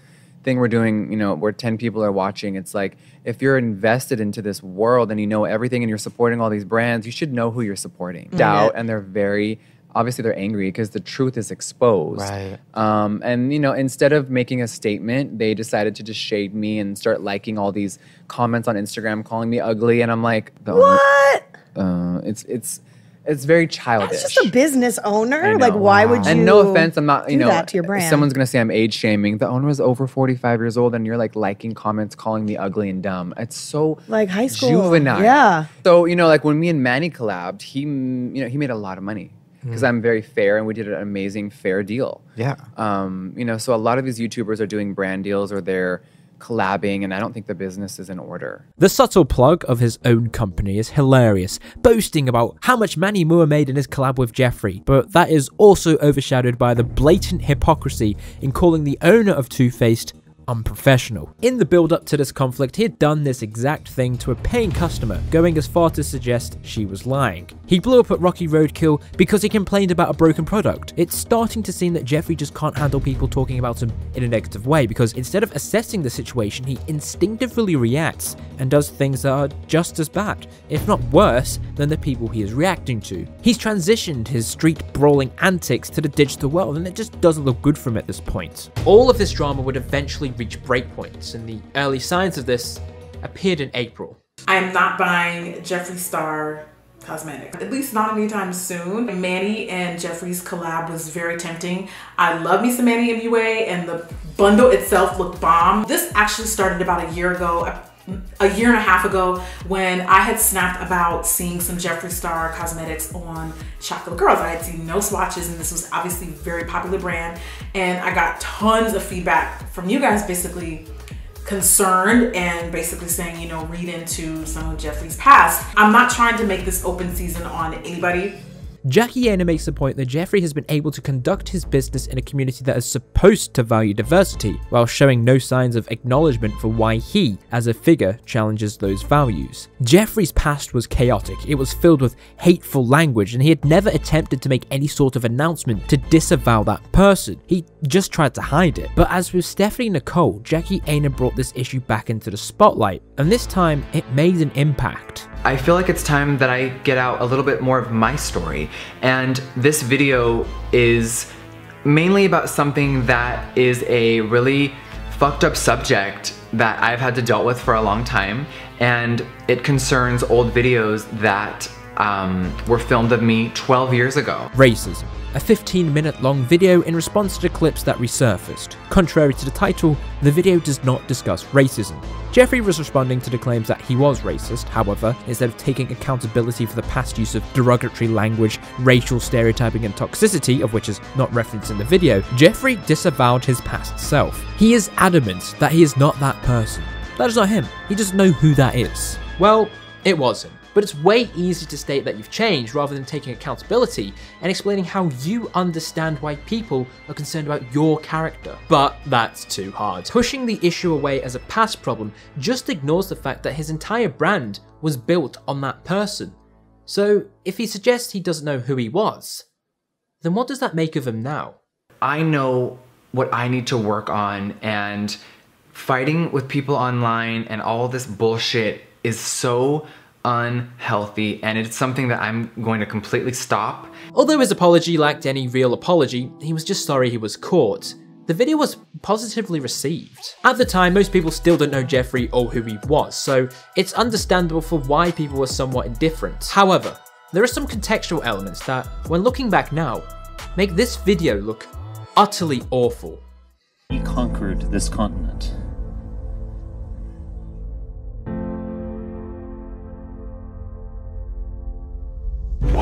thing we're doing, you know, where 10 people are watching. It's like if you're invested into this world and you know everything and you're supporting all these brands, you should know who you're supporting. Mm. Doubt and they're very obviously they're angry because the truth is exposed. Right. Um, and you know, instead of making a statement, they decided to just shade me and start liking all these comments on Instagram calling me ugly and I'm like, the What? uh, it's it's it's very childish. That's just a business owner. Like, know. why would you? And no offense, I'm not. You know, that to your brand? someone's gonna say I'm age shaming. The owner is over 45 years old, and you're like liking comments calling me ugly and dumb. It's so like high school. juvenile. Yeah. So you know, like when me and Manny collabed, he, you know, he made a lot of money because Mm. I'm very fair, and we did an amazing fair deal. Yeah. Um, you know, so a lot of these YouTubers are doing brand deals or they're collabing, and I don't think the business is in order. The subtle plug of his own company is hilarious, boasting about how much Manny Moore made in his collab with Jeffree, but that is also overshadowed by the blatant hypocrisy in calling the owner of Too Faced unprofessional. In the build up to this conflict, he had done this exact thing to a paying customer, going as far to suggest she was lying. He blew up at Rocky Roadkill because he complained about a broken product. It's starting to seem that Jeffree just can't handle people talking about him in a negative way because instead of assessing the situation, he instinctively reacts and does things that are just as bad, if not worse, than the people he is reacting to. He's transitioned his street brawling antics to the digital world and it just doesn't look good for him at this point. All of this drama would eventually reach breakpoints, and the early signs of this appeared in April. I am not buying Jeffree Star cosmetics, at least not anytime soon. Manny and Jeffree's collab was very tempting. I love me some Manny MUA and the bundle itself looked bomb. This actually started about a year ago, a year and a half ago when I had snapped about seeing some Jeffree Star cosmetics on Chocolate Girls. I had seen no swatches and this was obviously a very popular brand and I got tons of feedback from you guys basically concerned and basically saying, you know, read into some of Jeffree's past. I'm not trying to make this open season on anybody. Jackie Aina makes the point that Jeffree has been able to conduct his business in a community that is supposed to value diversity, while showing no signs of acknowledgement for why he, as a figure, challenges those values. Jeffree's past was chaotic, it was filled with hateful language, and he had never attempted to make any sort of announcement to disavow that person. He just tried to hide it. But as with Stephanie Nicole, Jackie Aina brought this issue back into the spotlight, and this time it made an impact. I feel like it's time that I get out a little bit more of my story. And this video is mainly about something that is a really fucked up subject that I've had to deal with for a long time. And it concerns old videos that um, were filmed of me 12 years ago. Racism. A 15 minute long video in response to clips that resurfaced. Contrary to the title, the video does not discuss racism. Jeffree was responding to the claims that he was racist, however, instead of taking accountability for the past use of derogatory language, racial stereotyping, and toxicity, of which is not referenced in the video, Jeffree disavowed his past self. He is adamant that he is not that person. That is not him. He doesn't know who that is. Well, it was him. But it's way easier to state that you've changed rather than taking accountability and explaining how you understand why people are concerned about your character. But that's too hard. Pushing the issue away as a past problem just ignores the fact that his entire brand was built on that person. So if he suggests he doesn't know who he was, then what does that make of him now? I know what I need to work on and fighting with people online and all this bullshit is so unhealthy and it's something that I'm going to completely stop. Although his apology lacked any real apology, he was just sorry he was caught. The video was positively received. At the time, most people still don't know Jeffree or who he was, so it's understandable for why people were somewhat indifferent. However, there are some contextual elements that, when looking back now, make this video look utterly awful. We conquered this continent.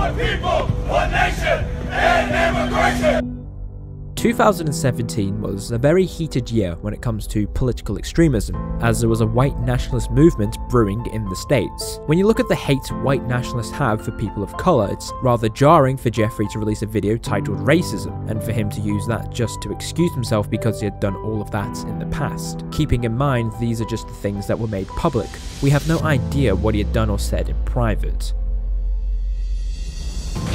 One people, one nation, and immigration! 2017 was a very heated year when it comes to political extremism, as there was a white nationalist movement brewing in the States. When you look at the hate white nationalists have for people of colour, it's rather jarring for Jeffree to release a video titled Racism, and for him to use that just to excuse himself because he had done all of that in the past. Keeping in mind these are just the things that were made public, we have no idea what he had done or said in private.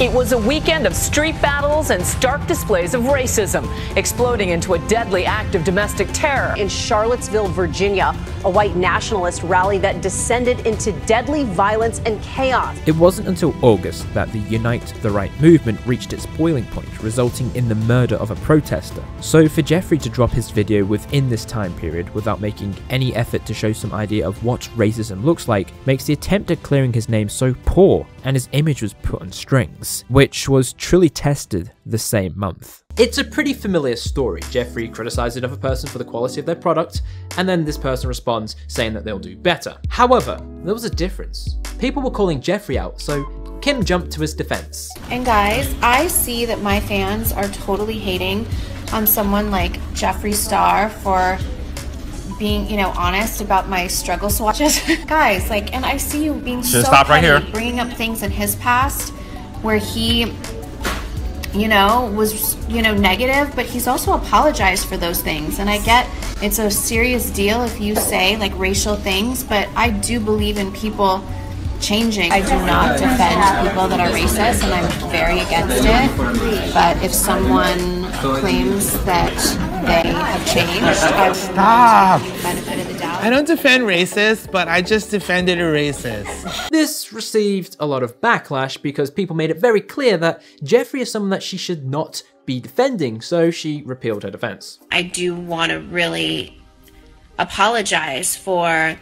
It was a weekend of street battles and stark displays of racism, exploding into a deadly act of domestic terror. In Charlottesville, Virginia, a white nationalist rally that descended into deadly violence and chaos. It wasn't until August that the Unite the Right movement reached its boiling point, resulting in the murder of a protester. So for Jeffree to drop his video within this time period without making any effort to show some idea of what racism looks like makes the attempt at clearing his name so poor, and his image was put on strings, which was truly tested the same month. It's a pretty familiar story. Jeffree criticizes another person for the quality of their product, and then this person responds saying that they'll do better. However, there was a difference. People were calling Jeffree out, so Kim jumped to his defense. And guys, I see that my fans are totally hating on someone like Jeffree Star for being, you know, honest about my struggle swatches. <laughs> guys, like, and I see you being Should so stop right here. bringing up things in his past where he you know, was, you know, negative, but he's also apologized for those things. And I get it's a serious deal if you say like racial things, but I do believe in people changing. I do not defend people that are racist, and I'm very against it. But if someone claims that they have changed, I would Stop. give the benefit of the doubt. I don't defend racists, but I just defended a racist. This received a lot of backlash because people made it very clear that Jeffree is someone that she should not be defending, so she repealed her defense. I do want to really apologize for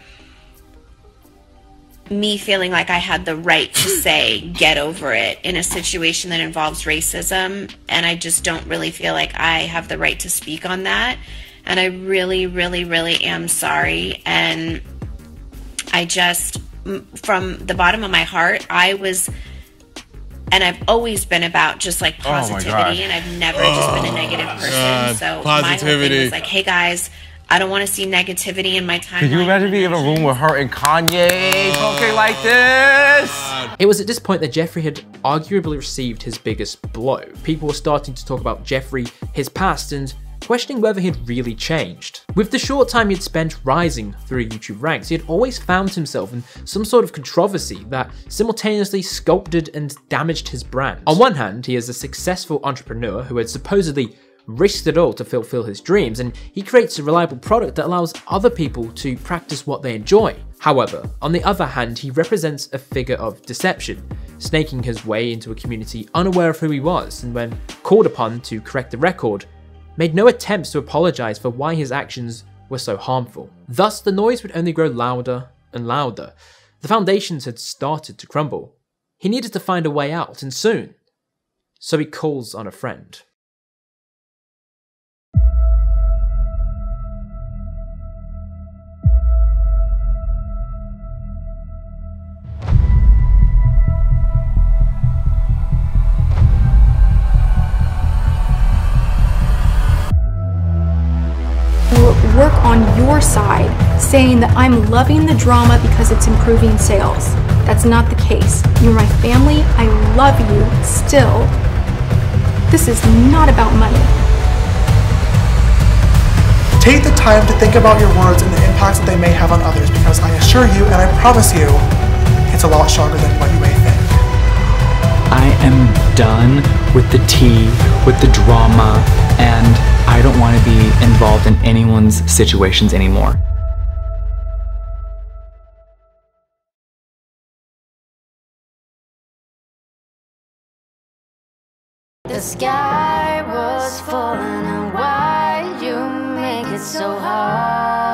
me feeling like I had the right to <laughs> say get over it in a situation that involves racism and I just don't really feel like I have the right to speak on that and I really really really am sorry and I just from the bottom of my heart I was and I've always been about just like Oh positivity God. and I've never just been a Oh negative person God, so my whole thing positivity. was like hey guys I don't want to see negativity in my time. Could you imagine being in a room with her and Kanye talking like oh, this? It was at this point that Jeffree had arguably received his biggest blow. People were starting to talk about Jeffree, his past, and questioning whether he'd really changed. With the short time he'd spent rising through YouTube ranks, he had always found himself in some sort of controversy that simultaneously sculpted and damaged his brand. On one hand, he is a successful entrepreneur who had supposedly risked it all to fulfill his dreams, and he creates a reliable product that allows other people to practice what they enjoy. However, on the other hand, he represents a figure of deception, snaking his way into a community unaware of who he was, and when called upon to correct the record, made no attempts to apologize for why his actions were so harmful. Thus, the noise would only grow louder and louder. The foundations had started to crumble. He needed to find a way out, and soon. So he calls on a friend. Work on your side saying that I'm loving the drama because it's improving sales. That's not the case. You're my family. I love you still. This is not about money. Take the time to think about your words and the impacts that they may have on others because I assure you and I promise you, it's a lot stronger than what you may think. I am done with the tea, with the drama, and I don't want to be involved in anyone's situations anymore. The sky was falling and why you make it so hard